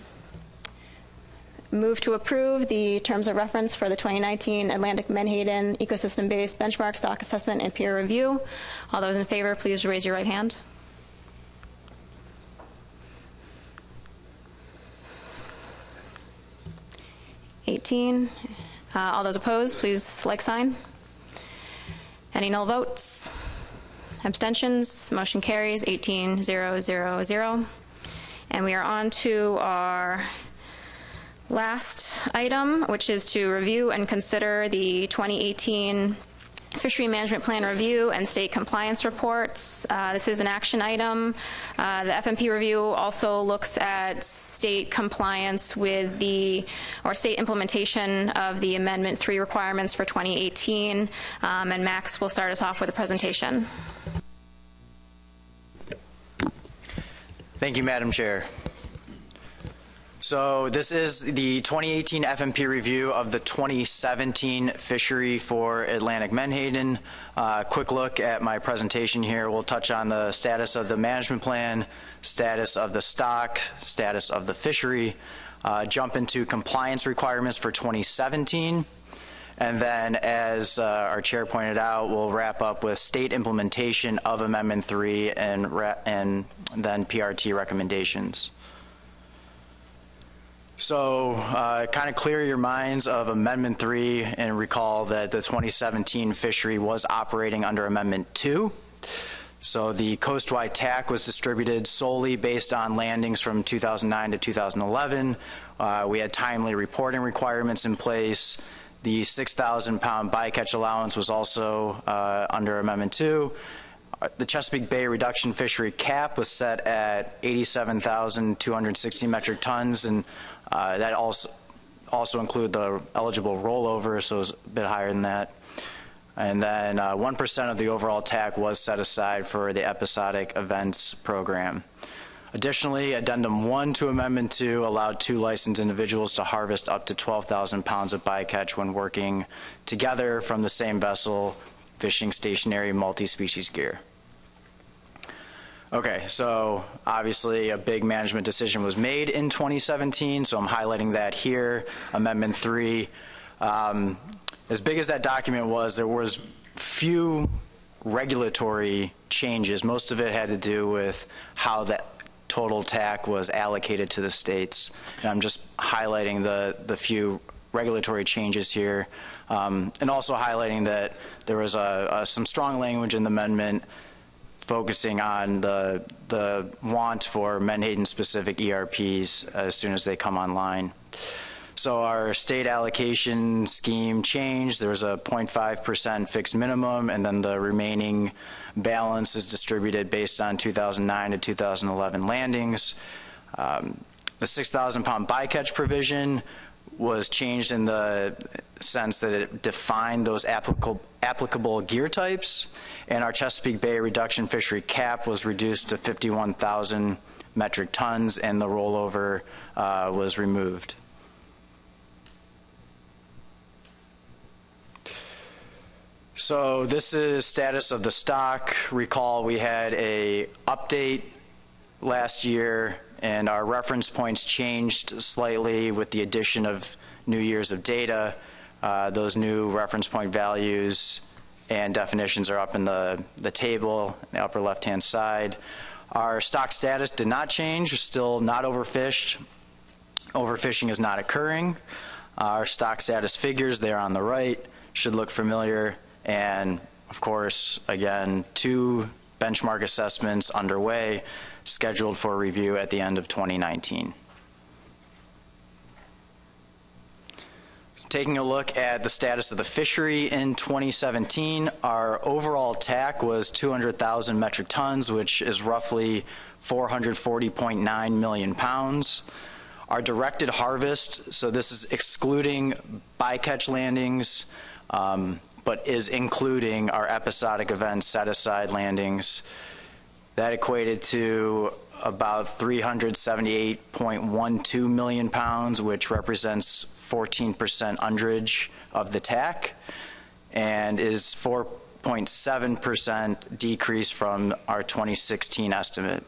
Move to approve the terms of reference for the 2019 Atlantic Menhaden Ecosystem-Based Benchmark Stock Assessment and Peer Review. All those in favor, please raise your right hand. Eighteen. Uh, all those opposed, please like sign. Any null votes? Abstentions? Motion carries 18-000. And we are on to our last item, which is to review and consider the 2018 Fishery Management Plan Review and State Compliance Reports. Uh, This is an action item. Uh, The FMP review also looks at state compliance with the, or state implementation of the Amendment 3 requirements for 2018. Um, And Max will start us off with a presentation. Thank you, Madam Chair. So this is the 2018 FMP review of the 2017 fishery for Atlantic Menhaden. Uh, quick look at my presentation here. We'll touch on the status of the management plan, status of the stock, status of the fishery, uh, jump into compliance requirements for 2017. And then, as uh, our chair pointed out, we'll wrap up with state implementation of Amendment 3 and, and then PRT recommendations. So, uh, kind of clear your minds of Amendment 3 and recall that the 2017 fishery was operating under Amendment 2. So, the coastwide TAC was distributed solely based on landings from 2009 to 2011. Uh, we had timely reporting requirements in place. The 6,000 pound bycatch allowance was also uh, under Amendment 2. Uh, The Chesapeake Bay reduction fishery cap was set at 87,260 metric tons, and uh, that also also include the eligible rollover, so it's a bit higher than that. And then uh, 1% of the overall TAC was set aside for the episodic events program. Additionally, Addendum 1 to Amendment 2 allowed two licensed individuals to harvest up to 12,000 pounds of bycatch when working together from the same vessel, fishing stationary multi-species gear. Okay, so obviously a big management decision was made in 2017, so I'm highlighting that here. Amendment 3. Um, as big as that document was, there was few regulatory changes. Most of it had to do with how that total TAC was allocated to the states. And I'm just highlighting the, the few regulatory changes here, um, and also highlighting that there was a, a, some strong language in the amendment focusing on the, the want for Menhaden-specific ERPs as soon as they come online. So our state allocation scheme changed. There was a 0.5% fixed minimum, and then the remaining balance is distributed based on 2009 to 2011 landings. Um, the 6,000 pound bycatch provision was changed in the sense that it defined those applicable, applicable gear types, and our Chesapeake Bay reduction fishery cap was reduced to 51,000 metric tons, and the rollover uh, was removed. So this is status of the stock. Recall we had a update last year and our reference points changed slightly with the addition of new years of data. Uh, those new reference point values and definitions are up in the, the table in the upper left-hand side. Our stock status did not change, We're still not overfished. Overfishing is not occurring. Our stock status figures there on the right should look familiar. And of course, again, two benchmark assessments underway, scheduled for review at the end of 2019. Taking a look at the status of the fishery in 2017, our overall TAC was 200,000 metric tons, which is roughly 440.9 million pounds. Our directed harvest, so this is excluding bycatch landings, um, but is including our episodic events set aside landings. That equated to about 378.12 million pounds, which represents 14% underage of the TAC and is 4.7% decrease from our 2016 estimate.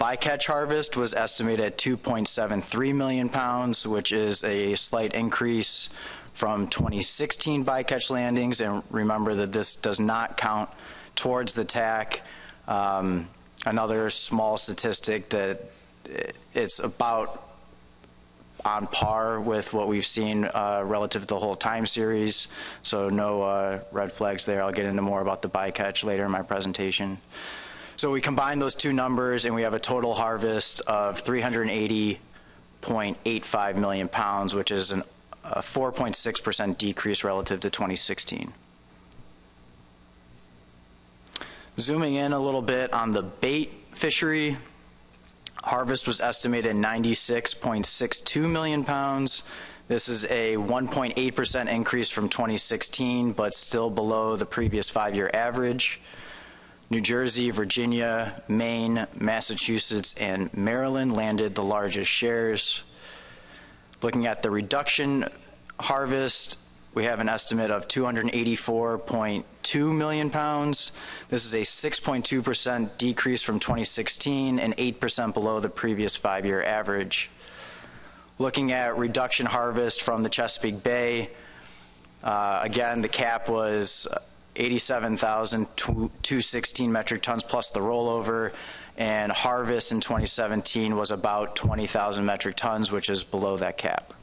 Bycatch harvest was estimated at 2.73 million pounds, which is a slight increase from 2016 bycatch landings. And remember that this does not count towards the TAC. Um, another small statistic that it's about on par with what we've seen uh, relative to the whole time series. So no uh, red flags there. I'll get into more about the bycatch later in my presentation. So we combine those two numbers and we have a total harvest of 380.85 million pounds, which is an a 4.6% decrease relative to 2016. Zooming in a little bit on the bait fishery, harvest was estimated at 96.62 million pounds. This is a 1.8% increase from 2016, but still below the previous five-year average. New Jersey, Virginia, Maine, Massachusetts, and Maryland landed the largest shares. Looking at the reduction harvest, we have an estimate of 284.2 million pounds. This is a 6.2% decrease from 2016 and 8% below the previous five-year average. Looking at reduction harvest from the Chesapeake Bay, uh, again, the cap was 87,216 metric tons plus the rollover and harvest in 2017 was about 20,000 metric tons, which is below that cap.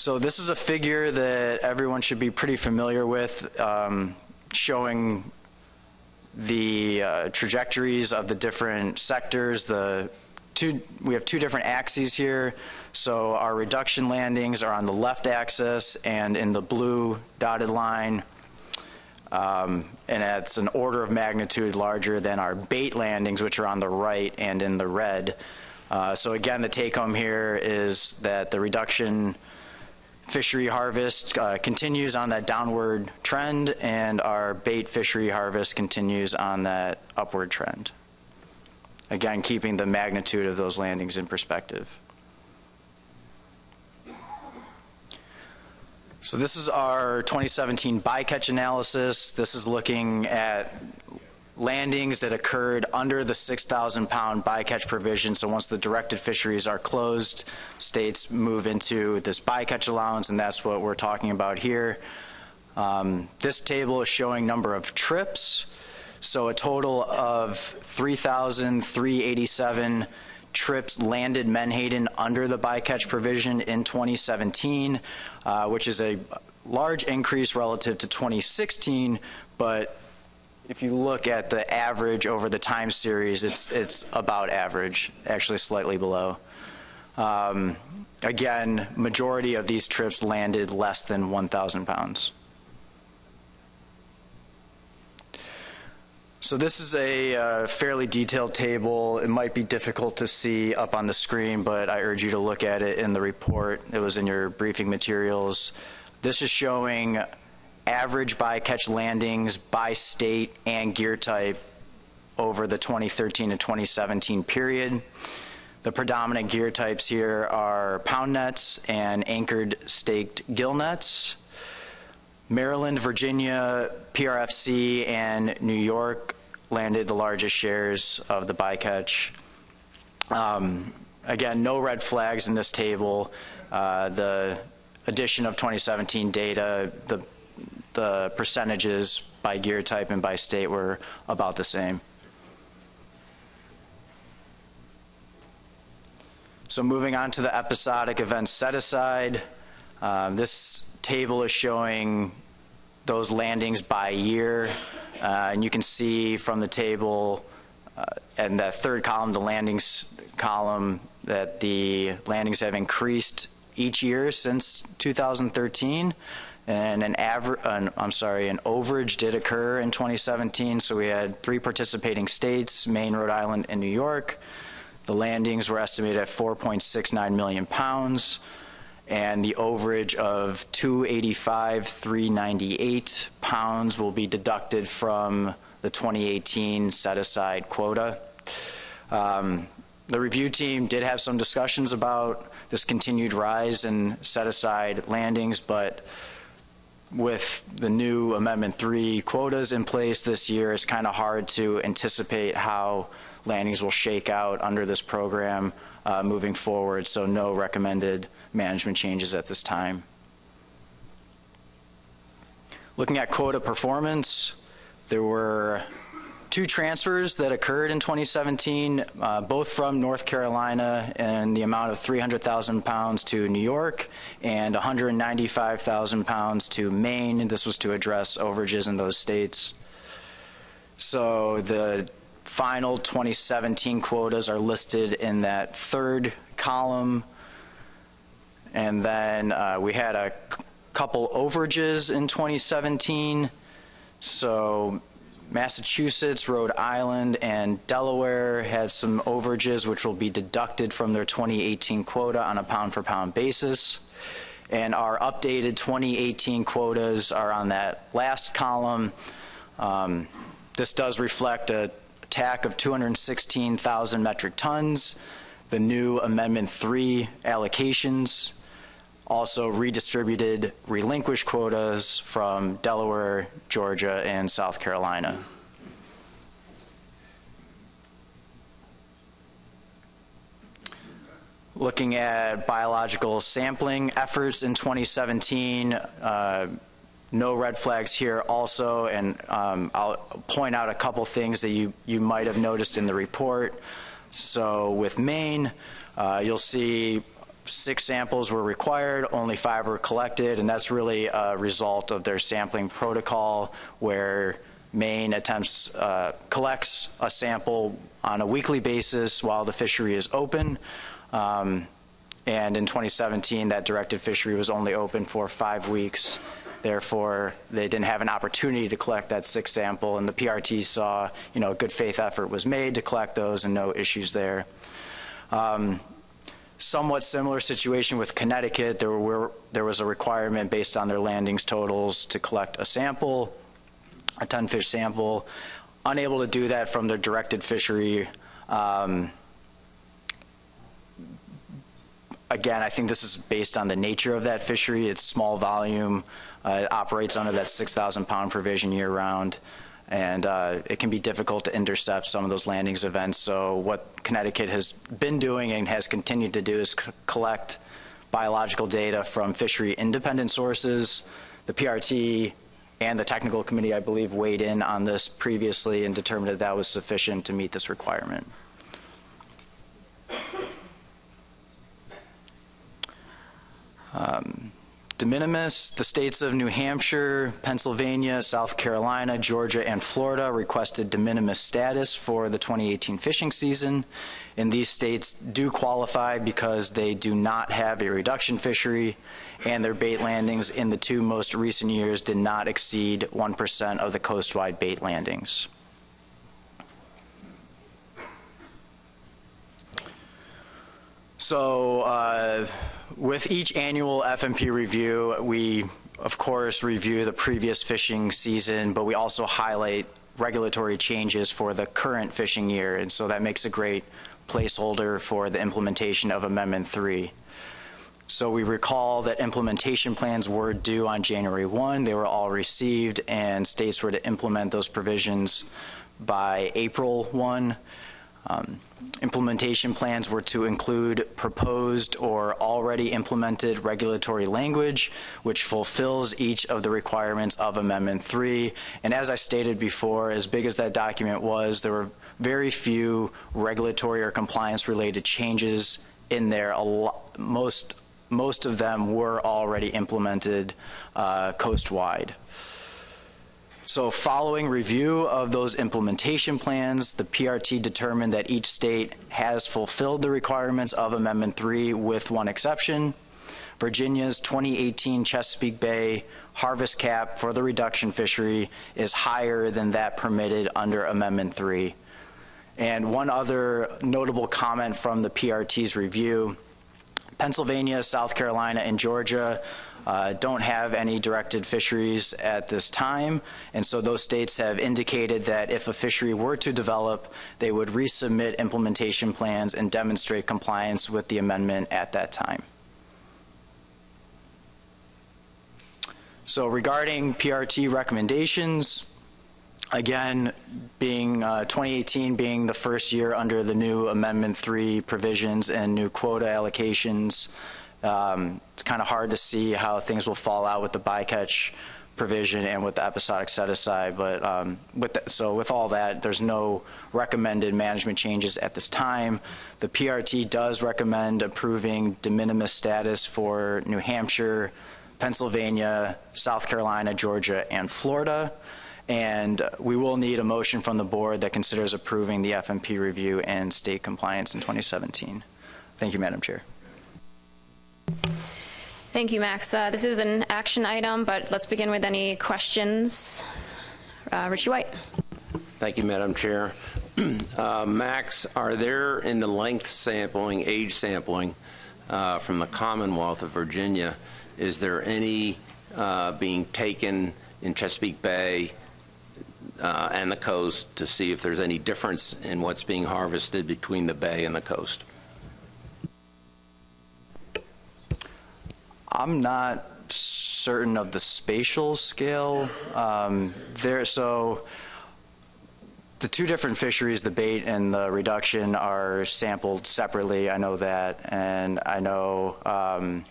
So this is a figure that everyone should be pretty familiar with, um, showing the uh, trajectories of the different sectors. The two, we have two different axes here. So our reduction landings are on the left axis, and in the blue dotted line, um, and it's an order of magnitude larger than our bait landings, which are on the right and in the red. Uh, so again, the take home here is that the reduction fishery harvest uh, continues on that downward trend, and our bait fishery harvest continues on that upward trend. Again, keeping the magnitude of those landings in perspective. So this is our 2017 bycatch analysis. This is looking at landings that occurred under the 6,000 pound bycatch provision. So once the directed fisheries are closed, states move into this bycatch allowance, and that's what we're talking about here. Um, this table is showing number of trips. So a total of 3,387 trips landed Menhaden under the bycatch provision in 2017, uh, which is a large increase relative to 2016, but if you look at the average over the time series, it's, it's about average, actually slightly below. Um, again, majority of these trips landed less than 1,000 pounds. So this is a uh, fairly detailed table. It might be difficult to see up on the screen, but I urge you to look at it in the report. It was in your briefing materials. This is showing average bycatch landings by state and gear type over the 2013 to 2017 period. The predominant gear types here are pound nets and anchored staked gill nets. Maryland, Virginia, PRFC, and New York landed the largest shares of the bycatch. Um, again, no red flags in this table. Uh, the addition of 2017 data, the, the percentages by gear type and by state were about the same. So moving on to the episodic events set aside. Um, this table is showing those landings by year. Uh, and you can see from the table uh, and that third column, the landings column, that the landings have increased each year since 2013. And an average, I'm sorry, an overage did occur in 2017. So we had three participating states, Maine, Rhode Island, and New York. The landings were estimated at 4.69 million pounds and the overage of 285 398 pounds will be deducted from the 2018 set aside quota. Um, the review team did have some discussions about this continued rise in set aside landings, but with the new Amendment 3 quotas in place this year, it's kind of hard to anticipate how landings will shake out under this program uh, moving forward, so no recommended management changes at this time. Looking at quota performance, there were two transfers that occurred in 2017, uh, both from North Carolina and the amount of 300,000 pounds to New York and 195,000 pounds to Maine. This was to address overages in those states. So the final 2017 quotas are listed in that third column. And then uh, we had a couple overages in 2017. So Massachusetts, Rhode Island, and Delaware had some overages which will be deducted from their 2018 quota on a pound for pound basis. And our updated 2018 quotas are on that last column. Um, this does reflect a TAC of 216,000 metric tons, the new Amendment 3 allocations, also redistributed relinquished quotas from Delaware, Georgia, and South Carolina. Looking at biological sampling efforts in 2017, uh, no red flags here also, and um, I'll point out a couple things that you, you might have noticed in the report. So with Maine, uh, you'll see six samples were required, only five were collected, and that's really a result of their sampling protocol where Maine attempts, uh, collects a sample on a weekly basis while the fishery is open. Um, and in 2017, that directed fishery was only open for five weeks. Therefore, they didn't have an opportunity to collect that sixth sample, and the PRT saw, you know, a good faith effort was made to collect those and no issues there. Um, somewhat similar situation with Connecticut. There, were, there was a requirement based on their landings totals to collect a sample, a 10 fish sample. Unable to do that from their directed fishery. Um, again, I think this is based on the nature of that fishery. It's small volume. Uh, it operates under that 6,000 pound provision year round. And uh, it can be difficult to intercept some of those landings events. So, what Connecticut has been doing and has continued to do is collect biological data from fishery independent sources. The PRT and the technical committee, I believe, weighed in on this previously and determined that that was sufficient to meet this requirement. Um, minimis. The states of New Hampshire, Pennsylvania, South Carolina, Georgia, and Florida requested de minimis status for the 2018 fishing season. And these states do qualify because they do not have a reduction fishery, and their bait landings in the two most recent years did not exceed 1% of the coastwide bait landings. So, uh, with each annual FMP review, we, of course, review the previous fishing season, but we also highlight regulatory changes for the current fishing year, and so that makes a great placeholder for the implementation of Amendment 3. So we recall that implementation plans were due on January 1. They were all received, and states were to implement those provisions by April 1. Um, implementation plans were to include proposed or already implemented regulatory language, which fulfills each of the requirements of Amendment 3. And as I stated before, as big as that document was, there were very few regulatory or compliance related changes in there. most, most of them were already implemented uh, coast-wide. So following review of those implementation plans, the PRT determined that each state has fulfilled the requirements of Amendment 3 with one exception. Virginia's 2018 Chesapeake Bay harvest cap for the reduction fishery is higher than that permitted under Amendment 3. And one other notable comment from the PRT's review, Pennsylvania, South Carolina, and Georgia uh, don't have any directed fisheries at this time, and so those states have indicated that if a fishery were to develop, they would resubmit implementation plans and demonstrate compliance with the amendment at that time. So regarding PRT recommendations, again, being uh, 2018 being the first year under the new Amendment 3 provisions and new quota allocations, um, it's kind of hard to see how things will fall out with the bycatch provision and with the episodic set aside. But um, with the, so with all that, there's no recommended management changes at this time. The PRT does recommend approving de minimis status for New Hampshire, Pennsylvania, South Carolina, Georgia, and Florida. And we will need a motion from the board that considers approving the FMP review and state compliance in 2017. Thank you, Madam Chair. Thank you, Max. Uh, this is an action item, but let's begin with any questions. Uh, Ritchie White. Thank you, Madam Chair. (clears throat) Uh, Max, are there in the length sampling, age sampling uh, from the Commonwealth of Virginia, is there any uh, being taken in Chesapeake Bay uh, and the coast to see if there's any difference in what's being harvested between the bay and the coast? I'm not certain of the spatial scale. Um, there, so the two different fisheries, the bait and the reduction, are sampled separately. I know that, and I know um,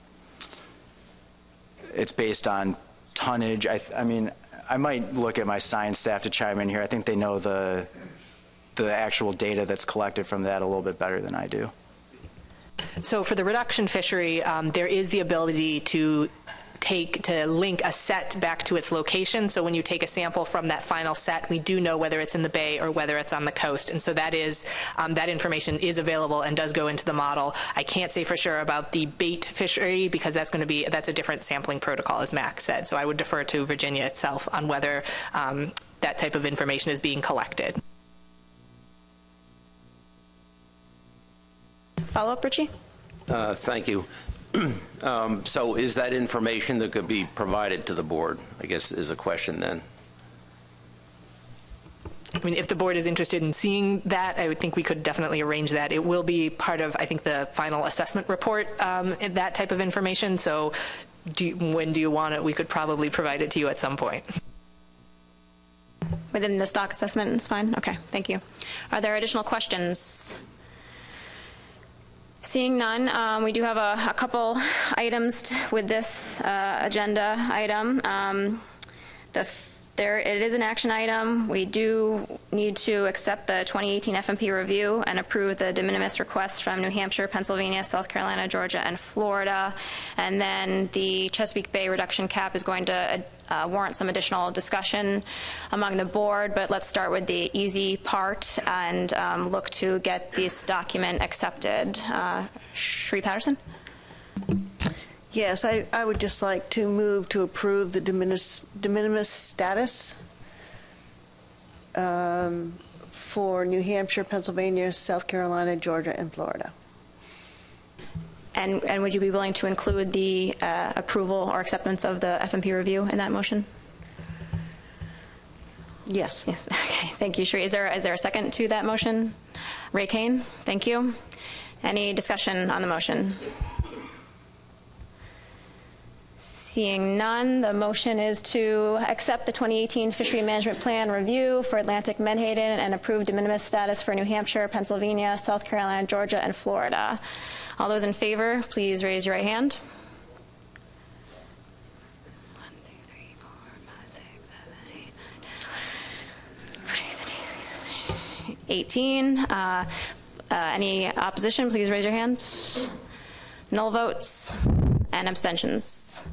it's based on tonnage. I, I mean, I might look at my science staff to chime in here. I think they know the the actual data that's collected from that a little bit better than I do. So for the reduction fishery, um, there is the ability to take to link a set back to its location. So when you take a sample from that final set, we do know whether it's in the bay or whether it's on the coast. And so that is um, that information is available and does go into the model. I can't say for sure about the bait fishery because that's going to be that's a different sampling protocol, as Max said. So I would defer to Virginia itself on whether um, that type of information is being collected. Follow up, Ritchie? Uh, thank you. (clears throat) um, so is that information that could be provided to the board? I guess is a question then. I mean, if the board is interested in seeing that, I would think we could definitely arrange that. It will be part of, I think, the final assessment report, um, that type of information. So do you, when do you want it? We could probably provide it to you at some point. Within the stock assessment is fine? Okay, thank you. Are there additional questions? Seeing none, um, we do have a, a couple items with this uh, agenda item. Um, the there, it is an action item. We do need to accept the 2018 FMP review and approve the de minimis requests from New Hampshire, Pennsylvania, South Carolina, Georgia, and Florida. And then the Chesapeake Bay reduction cap is going to uh, warrant some additional discussion among the board, but let's start with the easy part and um, look to get this document accepted. Uh, Cheri Patterson? Yes, I, I would just like to move to approve the de minimis, de minimis status um, for New Hampshire, Pennsylvania, South Carolina, Georgia, and Florida. And, and would you be willing to include the uh, approval or acceptance of the FMP review in that motion? Yes. Yes. (laughs) Okay. Thank you, Cheri. Is there is there a second to that motion? Ray Kane. Thank you. Any discussion on the motion? Seeing none, the motion is to accept the 2018 Fishery Management Plan review for Atlantic Menhaden and approve de minimis status for New Hampshire, Pennsylvania, South Carolina, Georgia, and Florida. All those in favor, please raise your right hand. 18. Uh, uh, any opposition, please raise your hand. Null votes and abstentions.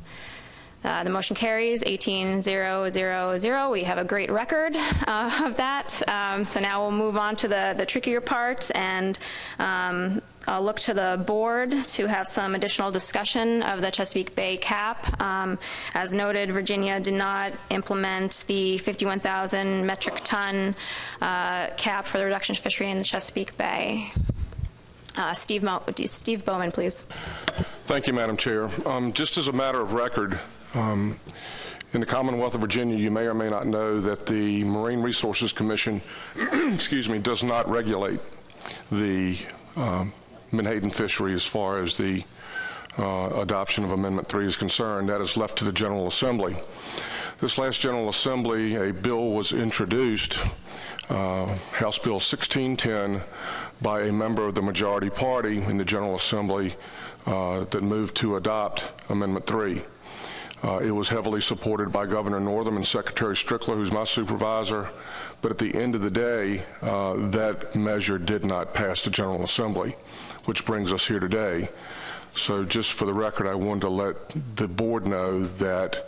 Uh, the motion carries 18-0-0-0. We have a great record uh, of that. Um, so now we'll move on to the, the trickier part, and um, I'll look to the board to have some additional discussion of the Chesapeake Bay cap. Um, as noted, Virginia did not implement the 51,000 metric ton uh, cap for the reduction of fishery in the Chesapeake Bay. Uh, Steve, Mo- Steve Bowman, please. Thank you, Madam Chair. Um, just as a matter of record, um, in the Commonwealth of Virginia, you may or may not know that the Marine Resources Commission, (clears throat) excuse me, does not regulate the um, Menhaden fishery as far as the uh, adoption of Amendment 3 is concerned. That is left to the General Assembly. This last General Assembly, a bill was introduced, uh, House Bill 1610, by a member of the majority party in the General Assembly uh, that moved to adopt Amendment 3. Uh, it was heavily supported by Governor Northam and Secretary Strickler, who's my supervisor. But at the end of the day, uh, that measure did not pass the General Assembly, which brings us here today. So, just for the record, I wanted to let the board know that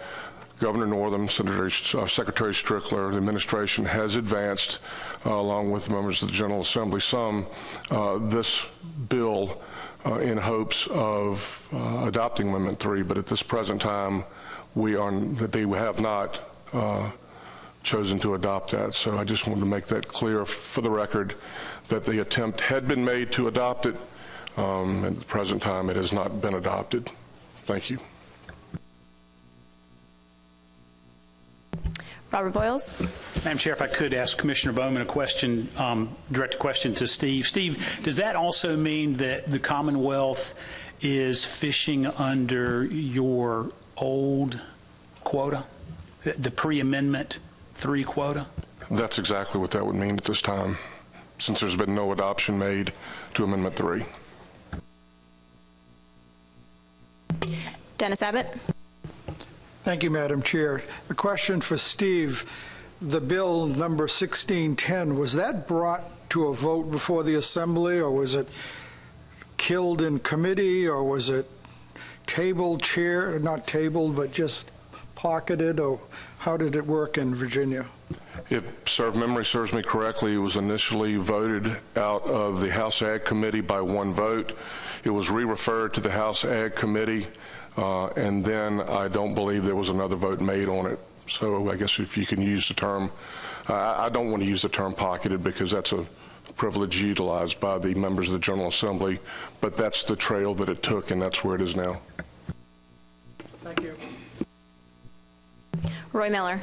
Governor Northam, Senator, uh, Secretary Strickler, the administration has advanced, uh, along with members of the General Assembly, some uh, this bill uh, in hopes of uh, adopting Amendment 3, but at this present time, we are that they have not uh, chosen to adopt that. So I just wanted to make that clear for the record that the attempt had been made to adopt it. Um, at the present time, it has not been adopted. Thank you. Robert Boyles. Madam Chair, if I could ask Commissioner Bowman a question, um, direct a question to Steve. Steve, does that also mean that the Commonwealth is fishing under your old quota, the pre-amendment three quota? That's exactly what that would mean at this time, since there's been no adoption made to Amendment 3. Dennis Abbott. Thank you, Madam Chair. A question for Steve. The bill number 1610, was that brought to a vote before the Assembly, or was it killed in committee, or was it tabled, chair, not tabled, but just pocketed, or how did it work in Virginia? If serve memory serves me correctly, it was initially voted out of the House Ag Committee by one vote. It was re-referred to the House Ag Committee uh, and then I don't believe there was another vote made on it. So I guess if you can use the term, uh, I don't want to use the term pocketed because that's a privilege utilized by the members of the General Assembly, but that's the trail that it took, and that's where it is now. Thank you. Roy Miller.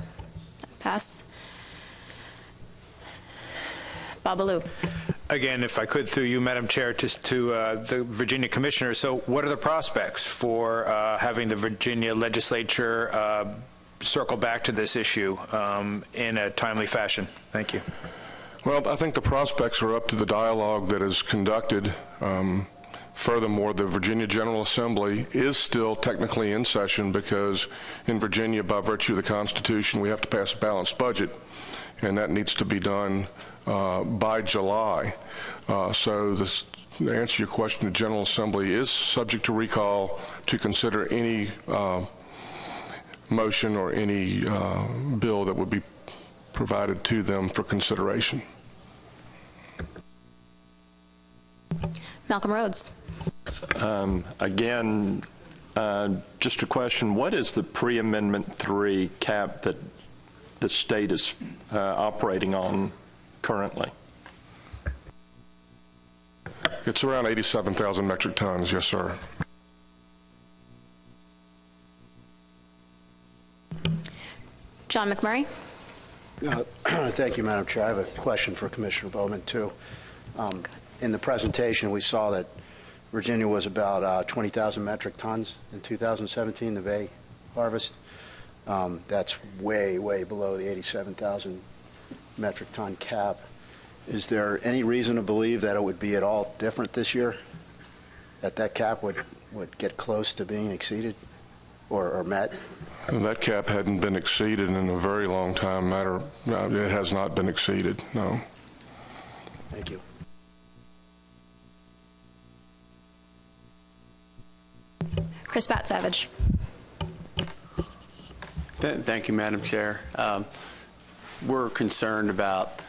Pass. Bob Ballou. Again, if I could, through you, Madam Chair, just to uh, the Virginia Commissioner. So, what are the prospects for uh, having the Virginia Legislature uh, circle back to this issue um, in a timely fashion? Thank you. Well, I think the prospects are up to the dialogue that is conducted. Um, Furthermore, the Virginia General Assembly is still technically in session because in Virginia, by virtue of the Constitution, we have to pass a balanced budget, and that needs to be done uh, by July. Uh, so, this, to answer your question, the General Assembly is subject to recall to consider any uh, motion or any uh, bill that would be provided to them for consideration. Malcolm Rhodes. Um, again, uh, just a question. What is the pre-amendment three cap that the state is uh, operating on currently? It's around 87,000 metric tons, yes, sir. John McMurray. Uh, (clears throat) Thank you, Madam Chair. I have a question for Commissioner Bowman, too. Um, In the presentation, we saw that Virginia was about uh, 20,000 metric tons in 2017, the Bay harvest. Um, That's way, way below the 87,000 metric ton cap. Is there any reason to believe that it would be at all different this year? That that cap would, would get close to being exceeded or or met? That cap hadn't been exceeded in a very long time. Matter, no, it has not been exceeded, no. Thank you. Chris Batsavage. Th- Thank you, Madam Chair. Um, We're concerned about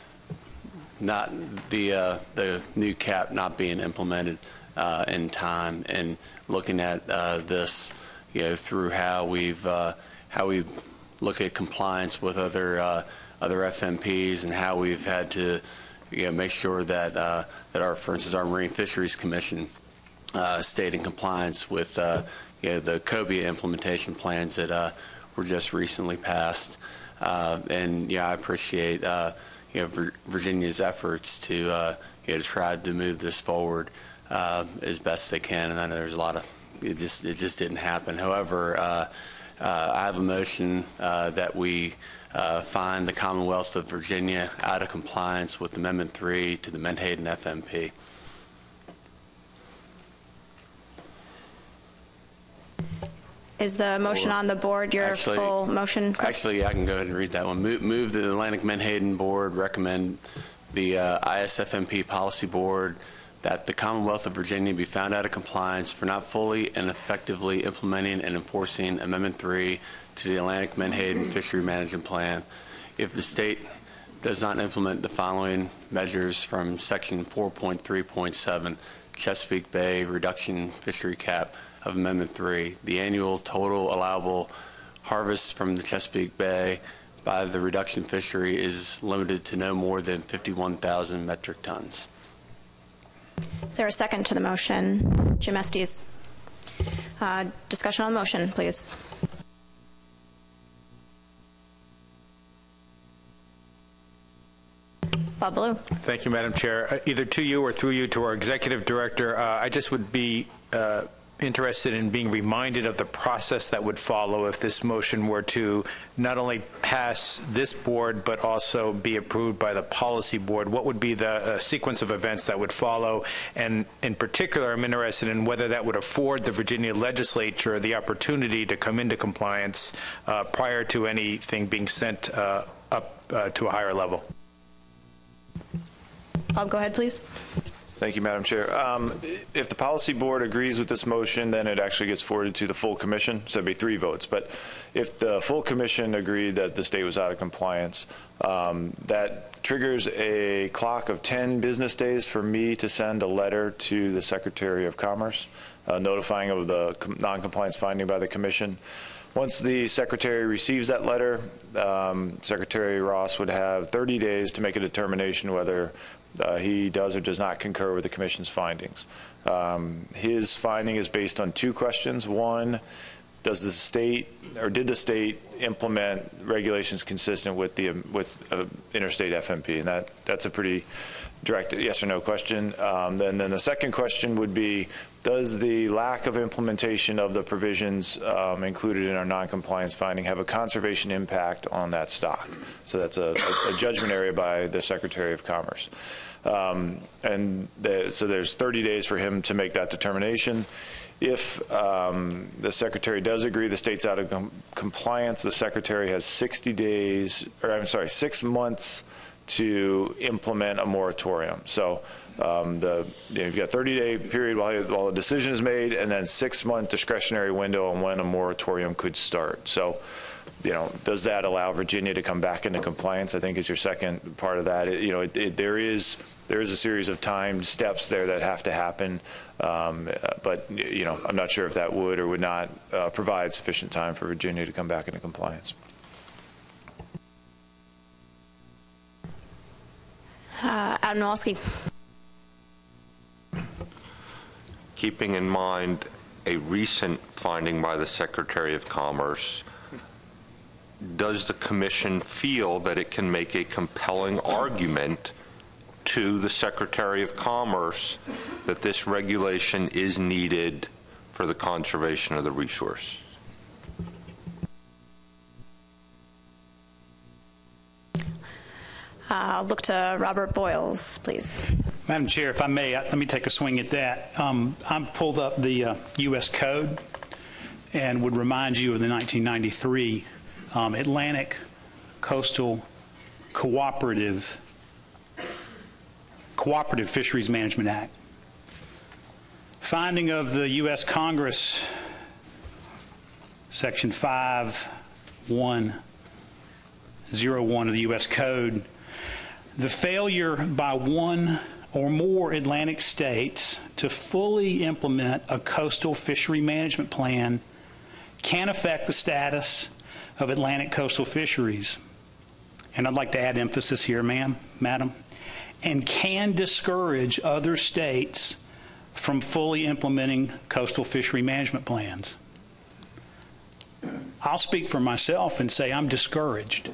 not the, uh, the new cap not being implemented uh, in time and looking at uh, this, you know, through how we've, uh, how we look at compliance with other, uh, other FMPs and how we've had to, you know, make sure that, uh, that our, for instance, our Marine Fisheries Commission stayed in compliance with you know, the COBIA implementation plans that were just recently passed. Uh, and yeah, I appreciate uh, you know Vir- Virginia's efforts to uh, you know try to move this forward as best they can. And I know there's a lot of it just it just didn't happen. However, uh, I have a motion uh, that we uh, find the Commonwealth of Virginia out of compliance with Amendment 3 to the Menhaden FMP. Is the motion on the board your Actually- full motion? Chris? Actually, I can go ahead and read that one. Move, move the Atlantic Menhaden Board recommend the uh, ISFMP Policy Board that the Commonwealth of Virginia be found out of compliance for not fully and effectively implementing and enforcing Amendment 3 to the Atlantic Menhaden Fishery Management Plan if the state does not implement the following measures from Section 4.3.7 Chesapeake Bay Reduction Fishery Cap of Amendment 3. The annual total allowable harvest from the Chesapeake Bay by the reduction fishery is limited to no more than 51,000 metric tons. Is there a second to the motion? Jim Estes. Uh, Discussion on the motion, please. Bob Ballou. Thank you, Madam Chair. Uh, Either to you or through you to our Executive Director, uh, I just would be uh, interested in being reminded of the process that would follow if this motion were to not only pass this board, but also be approved by the policy board. What would be the uh, sequence of events that would follow? And in particular, I'm interested in whether that would afford the Virginia legislature the opportunity to come into compliance uh, prior to anything being sent uh, up uh, to a higher level. Bob, go ahead, please. Thank you, Madam Chair. Um, If the policy board agrees with this motion, then it actually gets forwarded to the full commission, so it'd be three votes. But if the full commission agreed that the state was out of compliance, um, that triggers a clock of 10 business days for me to send a letter to the Secretary of Commerce uh, notifying of the com- noncompliance finding by the commission. Once the secretary receives that letter, um, Secretary Ross would have 30 days to make a determination whether uh, he does or does not concur with the commission's findings. Um, his finding is based on two questions. One, does the state or did the state implement regulations consistent with the with uh, interstate FMP? And that that's a pretty direct yes or no question. Um, then, then the second question would be, does the lack of implementation of the provisions um, included in our noncompliance finding have a conservation impact on that stock? So that's a, a, a judgment area by the Secretary of Commerce. Um, and the, so there's 30 days for him to make that determination. If um, the secretary does agree the state's out of com- compliance, the secretary has 60 days, or I'm sorry, six months to implement a moratorium. So um, the you know, you've got 30 day period while, while the decision is made, and then six month discretionary window on when a moratorium could start. So you know, does that allow Virginia to come back into compliance? I think is your second part of that. It, you know, it, it, there is there is a series of timed steps there that have to happen, um, but you know, I'm not sure if that would or would not uh, provide sufficient time for Virginia to come back into compliance. Uh. Keeping in mind a recent finding by the Secretary of Commerce does the commission feel that it can make a compelling argument to the Secretary of Commerce that this regulation is needed for the conservation of the resource? I'll look to Robert Boyles, please. Madam Chair, if I may, uh, let me take a swing at that. Um, I pulled up the uh, U.S. Code and would remind you of the 1993 um, Atlantic Coastal Cooperative Cooperative Fisheries Management Act. Finding of the U.S. Congress, Section 5101 of the U.S. Code, the failure by one or more Atlantic states to fully implement a coastal fishery management plan can affect the status of Atlantic coastal fisheries. And I'd like to add emphasis here, ma'am, madam, and can discourage other states from fully implementing coastal fishery management plans. I'll speak for myself and say I'm discouraged.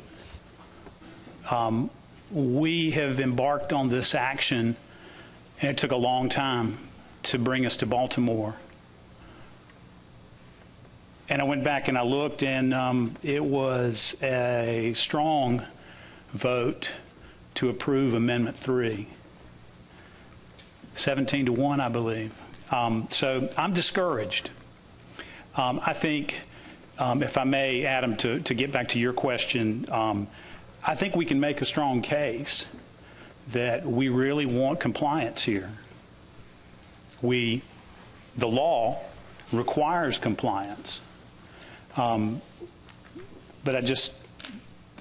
Um, we have embarked on this action, and it took a long time to bring us to Baltimore. And I went back and I looked, and um, it was a strong vote to approve Amendment 3. 17 to 1, I believe. Um, so I'm discouraged. Um, I think, um, if I may, Adam, to, to get back to your question, um, I think we can make a strong case that we really want compliance here. We, the law requires compliance. Um, but I just,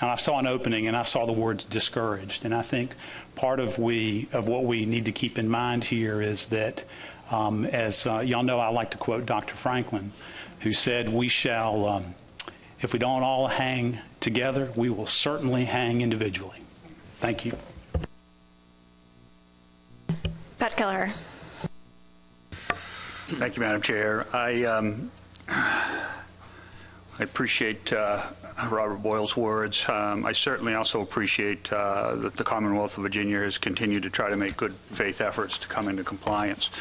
I saw an opening and I saw the words discouraged. And I think part of we of what we need to keep in mind here is that, um, as uh, y'all know, I like to quote Dr. Franklin, who said, "We shall, um, if we don't all hang together, we will certainly hang individually." Thank you. Pat Keliher. Thank you, Madam Chair. I. Um, I appreciate uh, Robert Boyles' words. Um, I certainly also appreciate uh, that the Commonwealth of Virginia has continued to try to make good faith efforts to come into compliance.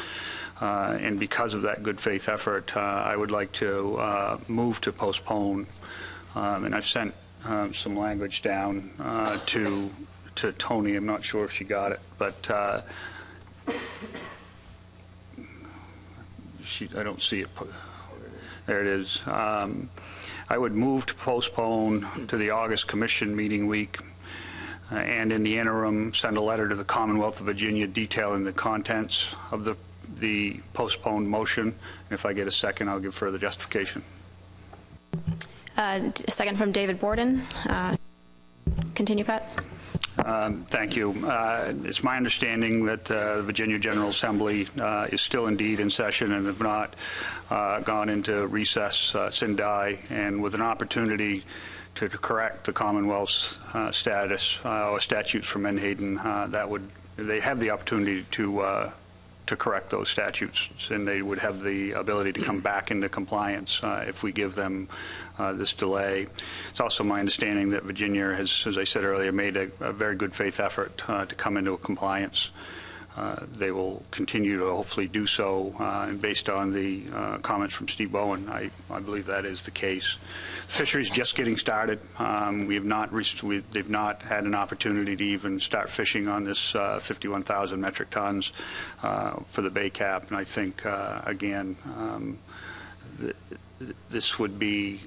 Uh, and because of that good faith effort, uh, I would like to uh, move to postpone. Um, and I've sent um, some language down uh, to to Toni. I'm not sure if she got it, but she, I don't see it. There it is. Um, I would move to postpone to the August Commission meeting week uh, and in the interim send a letter to the Commonwealth of Virginia detailing the contents of the, the postponed motion. And if I get a second, I'll give further justification. Uh, second from David Borden. Uh, continue, Pat. Um, thank you. Uh, it's my understanding that uh, the Virginia General Assembly uh, is still indeed in session and have not uh, gone into recess uh, sin and with an opportunity to, to correct the Commonwealth's uh, status or statutes from Menhaden, that would they have the opportunity to to correct those statutes, and they would have the ability to come (clears throat) back into compliance uh, if we give them uh, this delay. It's also my understanding that Virginia has, as I said earlier, made a, a very good faith effort uh, to come into compliance. Uh, they will continue to hopefully do so, uh, and based on the uh, comments from Steve Bowman, I, I believe that is the case. Fisheries just getting started. Um, we have not they've not had an opportunity to even start fishing on this uh, 51,000 metric tons for the Bay Cap, and I think again, um, th this would be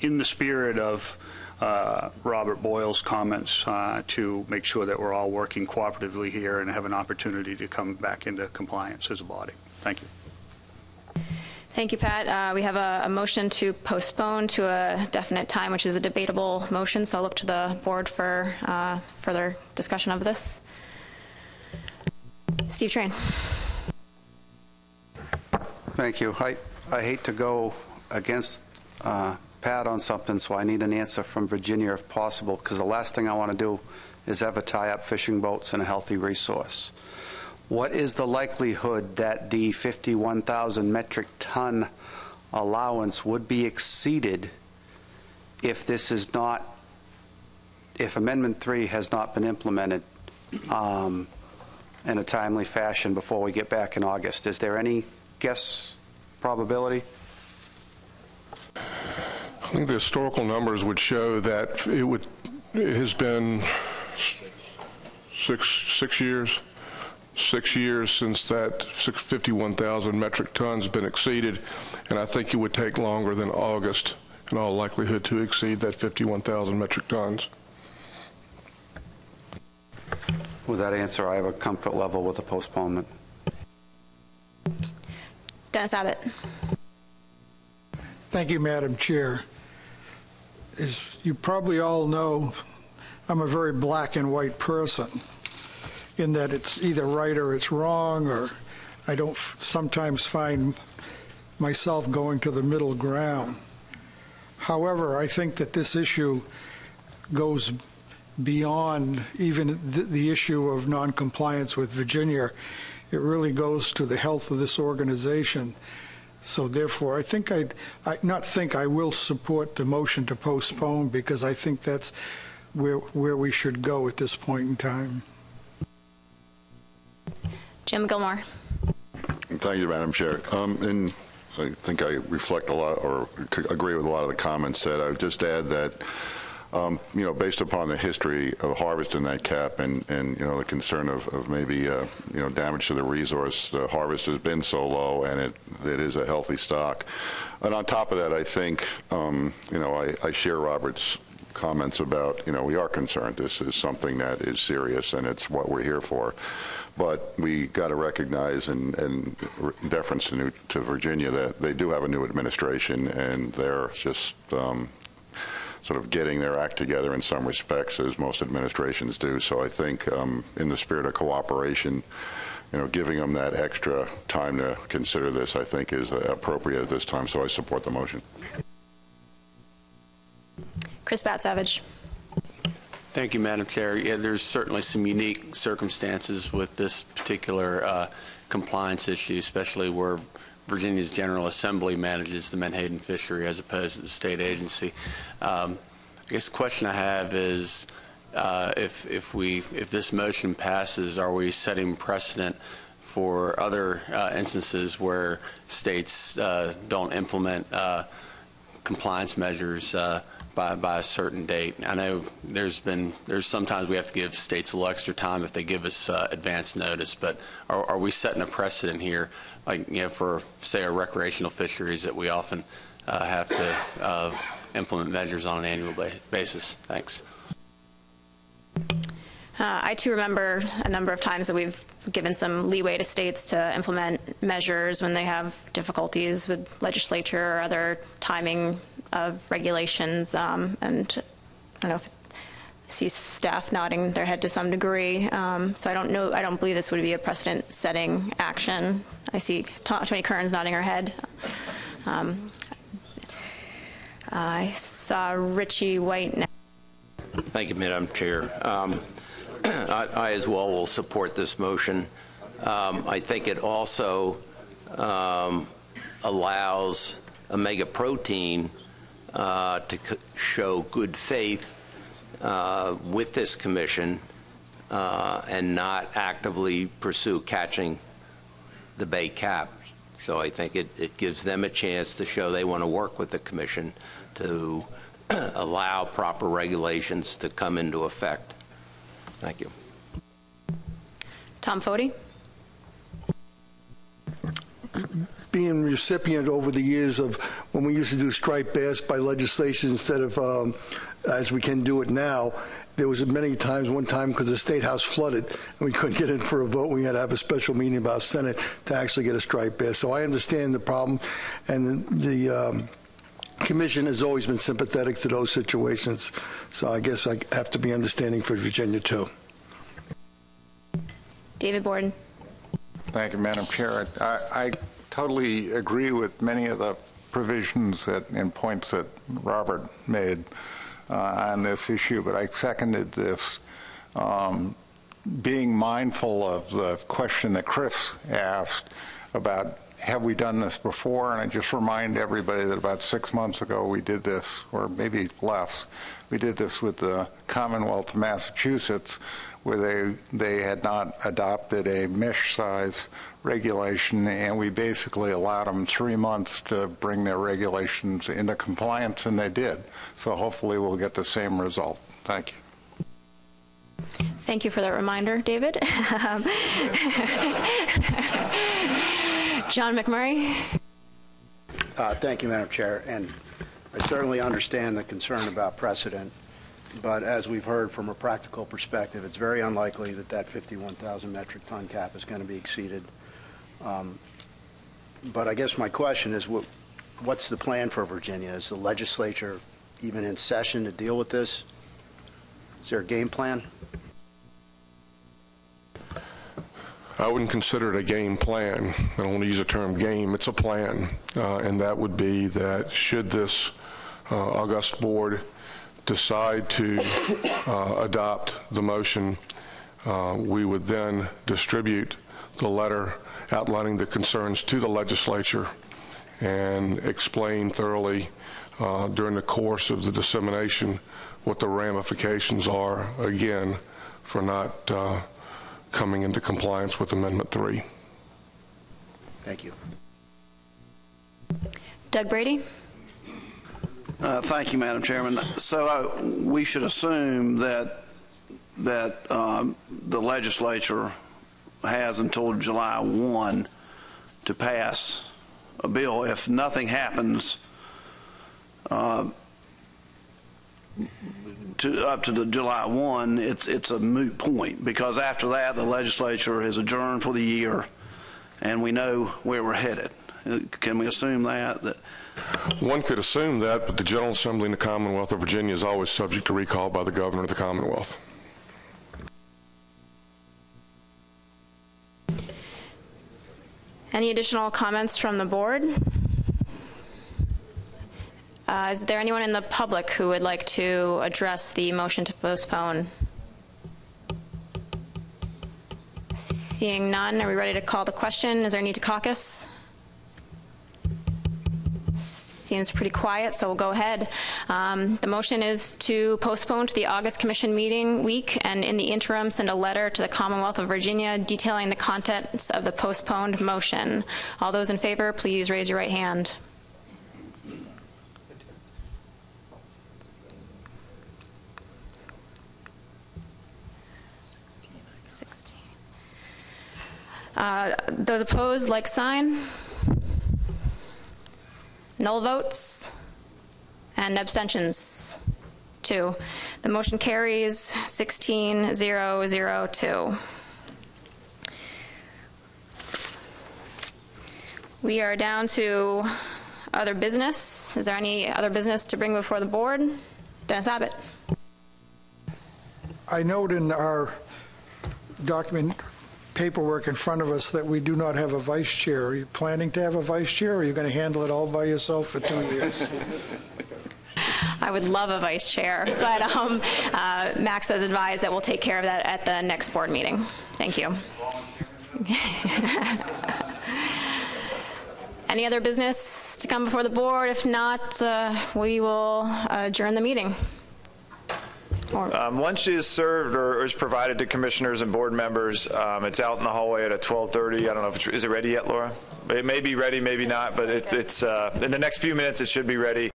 in the spirit of uh, Robert Boyles' comments uh, to make sure that we're all working cooperatively here and have an opportunity to come back into compliance as a body. Thank you. Thank you, Pat. Uh, we have a, a, motion to postpone to a definite time, which is a debatable motion, so I'll look to the board for uh, further discussion of this. Steve Train. Thank you. I, I hate to go against uh, Pat on something, so I need an answer from Virginia if possible, because the last thing I want to do is ever tie up fishing boats and a healthy resource. What is the likelihood that the 51,000 metric ton allowance would be exceeded if this is not, if Amendment 3 has not been implemented um, in a timely fashion before we get back in August? Is there any guess probability? I think the historical numbers would show that it would it has been six six years six years since that 51,000 metric tons has been exceeded, and I think it would take longer than August in all likelihood to exceed that 51,000 metric tons. With that answer, I have a comfort level with the postponement. Dennis Abbott. Thank you, Madam Chair as you probably all know, I'm a very black and white person in that it's either right or it's wrong, or I don't sometimes find myself going to the middle ground. However, I think that this issue goes beyond even the, the issue of noncompliance with Virginia. It really goes to the health of this organization so therefore, I think I'd, I not think I will support the motion to postpone because I think that's where where we should go at this point in time. Jim Gilmore. Thank you, Madam Chair. Um, and I think I reflect a lot or agree with a lot of the comments said. I would just add that um, you know, based upon the history of harvest in that cap and, and you know, the concern of, of maybe, uh, you know, damage to the resource, the harvest has been so low and it, it is a healthy stock. And on top of that, I think, um, you know, I, I share Robert's comments about, you know, we are concerned. This is something that is serious and it's what we're here for. But we got to recognize and, and deference to, New, to Virginia that they do have a new administration and they're just um, sort of getting their act together in some respects, as most administrations do. So I think um, in the spirit of cooperation, you know, giving them that extra time to consider this, I think, is appropriate at this time. So I support the motion. Chris Batsavage. Thank you, Madam Chair. Yeah, there's certainly some unique circumstances with this particular uh, compliance issue, especially where Virginia's General Assembly manages the Menhaden fishery as opposed to the state agency. Um, I guess the question I have is uh, if, if, we, if this motion passes, are we setting precedent for other uh, instances where states uh, don't implement uh, compliance measures uh, by, by a certain date. I know there's been, there's sometimes we have to give states a little extra time if they give us uh, advance notice, but are, are we setting a precedent here like you know, for say our recreational fisheries that we often uh, have to uh, implement measures on an annual ba basis. Thanks. Uh, I too remember a number of times that we've given some leeway to states to implement measures when they have difficulties with legislature or other timing of regulations. Um, and I don't know if see staff nodding their head to some degree. Um, so I don't know. I don't believe this would be a precedent-setting action. I see Toni Kerns nodding her head. Um, I saw Ritchie White. Now. Thank you, Madam Chair. Um, (clears throat) I, I, as well will support this motion. Um, I think it also um, allows Omega Protein uh, to c- show good faith uh, with this commission uh, and not actively pursue catching the bay cap. So I think it, it gives them a chance to show they want to work with the commission to (clears throat) allow proper regulations to come into effect. Thank you. Tom Fote? being recipient over the years of when we used to do striped bass by legislation instead of um, as we can do it now. There was many times, one time because the state house flooded and we couldn't get in for a vote. We had to have a special meeting about Senate to actually get a striped bass. So I understand the problem, and the, the um, commission has always been sympathetic to those situations. So I guess I have to be understanding for Virginia too. David Borden. Thank you, Madam Chair. I, I totally agree with many of the provisions that and points that Robert made on this issue, but I seconded this. Um, being mindful of the question that Chris asked about have we done this before? And I just remind everybody that about six months ago we did this, or maybe less. We did this with the Commonwealth of Massachusetts, where they they had not adopted a mesh size regulation, and we basically allowed them three months to bring their regulations into compliance, and they did. So hopefully we'll get the same result. Thank you. Thank you for that reminder, David. (laughs) John McMurray. Uh, Thank you, Madam Chair. And I certainly understand the concern about precedent, but as we've heard from a practical perspective, it's very unlikely that that 51,000 metric ton cap is going to be exceeded. Um, But I guess my question is, what- what's the plan for Virginia? Is the legislature even in session to deal with this? Is there a game plan? I wouldn't consider it a game plan. I don't want to use the term game. It's a plan. Uh, and that would be that should this uh, august board decide to uh, adopt the motion, uh, we would then distribute the letter outlining the concerns to the legislature and explain thoroughly uh, during the course of the dissemination what the ramifications are, again, for not uh, coming into compliance with Amendment 3. Thank you. Doug Brady? Uh, Thank you, Madam Chairman. So uh, we should assume that, that um, the legislature has until July 1 to pass a bill. If nothing happens uh, to, up to the July 1, it's, it's a moot point, because after that, the legislature is adjourned for the year, and we know where we're headed. Uh, Can we assume that, that One could assume that, but the General Assembly in the Commonwealth of Virginia is always subject to recall by the governor of the Commonwealth. Any additional comments from the board? Uh, Is there anyone in the public who would like to address the motion to postpone? Seeing none, are we ready to call the question? Is there a need to caucus? Seems pretty quiet, so we'll go ahead. Um, The motion is to postpone to the August Commission meeting week, and in the interim, send a letter to the Commonwealth of Virginia detailing the contents of the postponed motion. All those in favor, please raise your right hand. Uh, Those opposed, like sign. Null votes and abstentions, two. The motion carries 16002. We are down to other business. Is there any other business to bring before the board? Dennis Abbott. I note in our document paperwork in front of us that we do not have a vice chair. Are you planning to have a vice chair, or are you going to handle it all by yourself for two years? (laughs) I would love a vice chair, but um, uh, Max has advised that we'll take care of that at the next board meeting. Thank you. (laughs) Any other business to come before the board? If not, uh, we will adjourn the meeting. Um, lunch is served or is provided to commissioners and board members. Um, it's out in the hallway at 12:30. I don't know if it's is it ready yet, Laura. It may be ready, maybe not, but it's it's uh, in the next few minutes. It should be ready.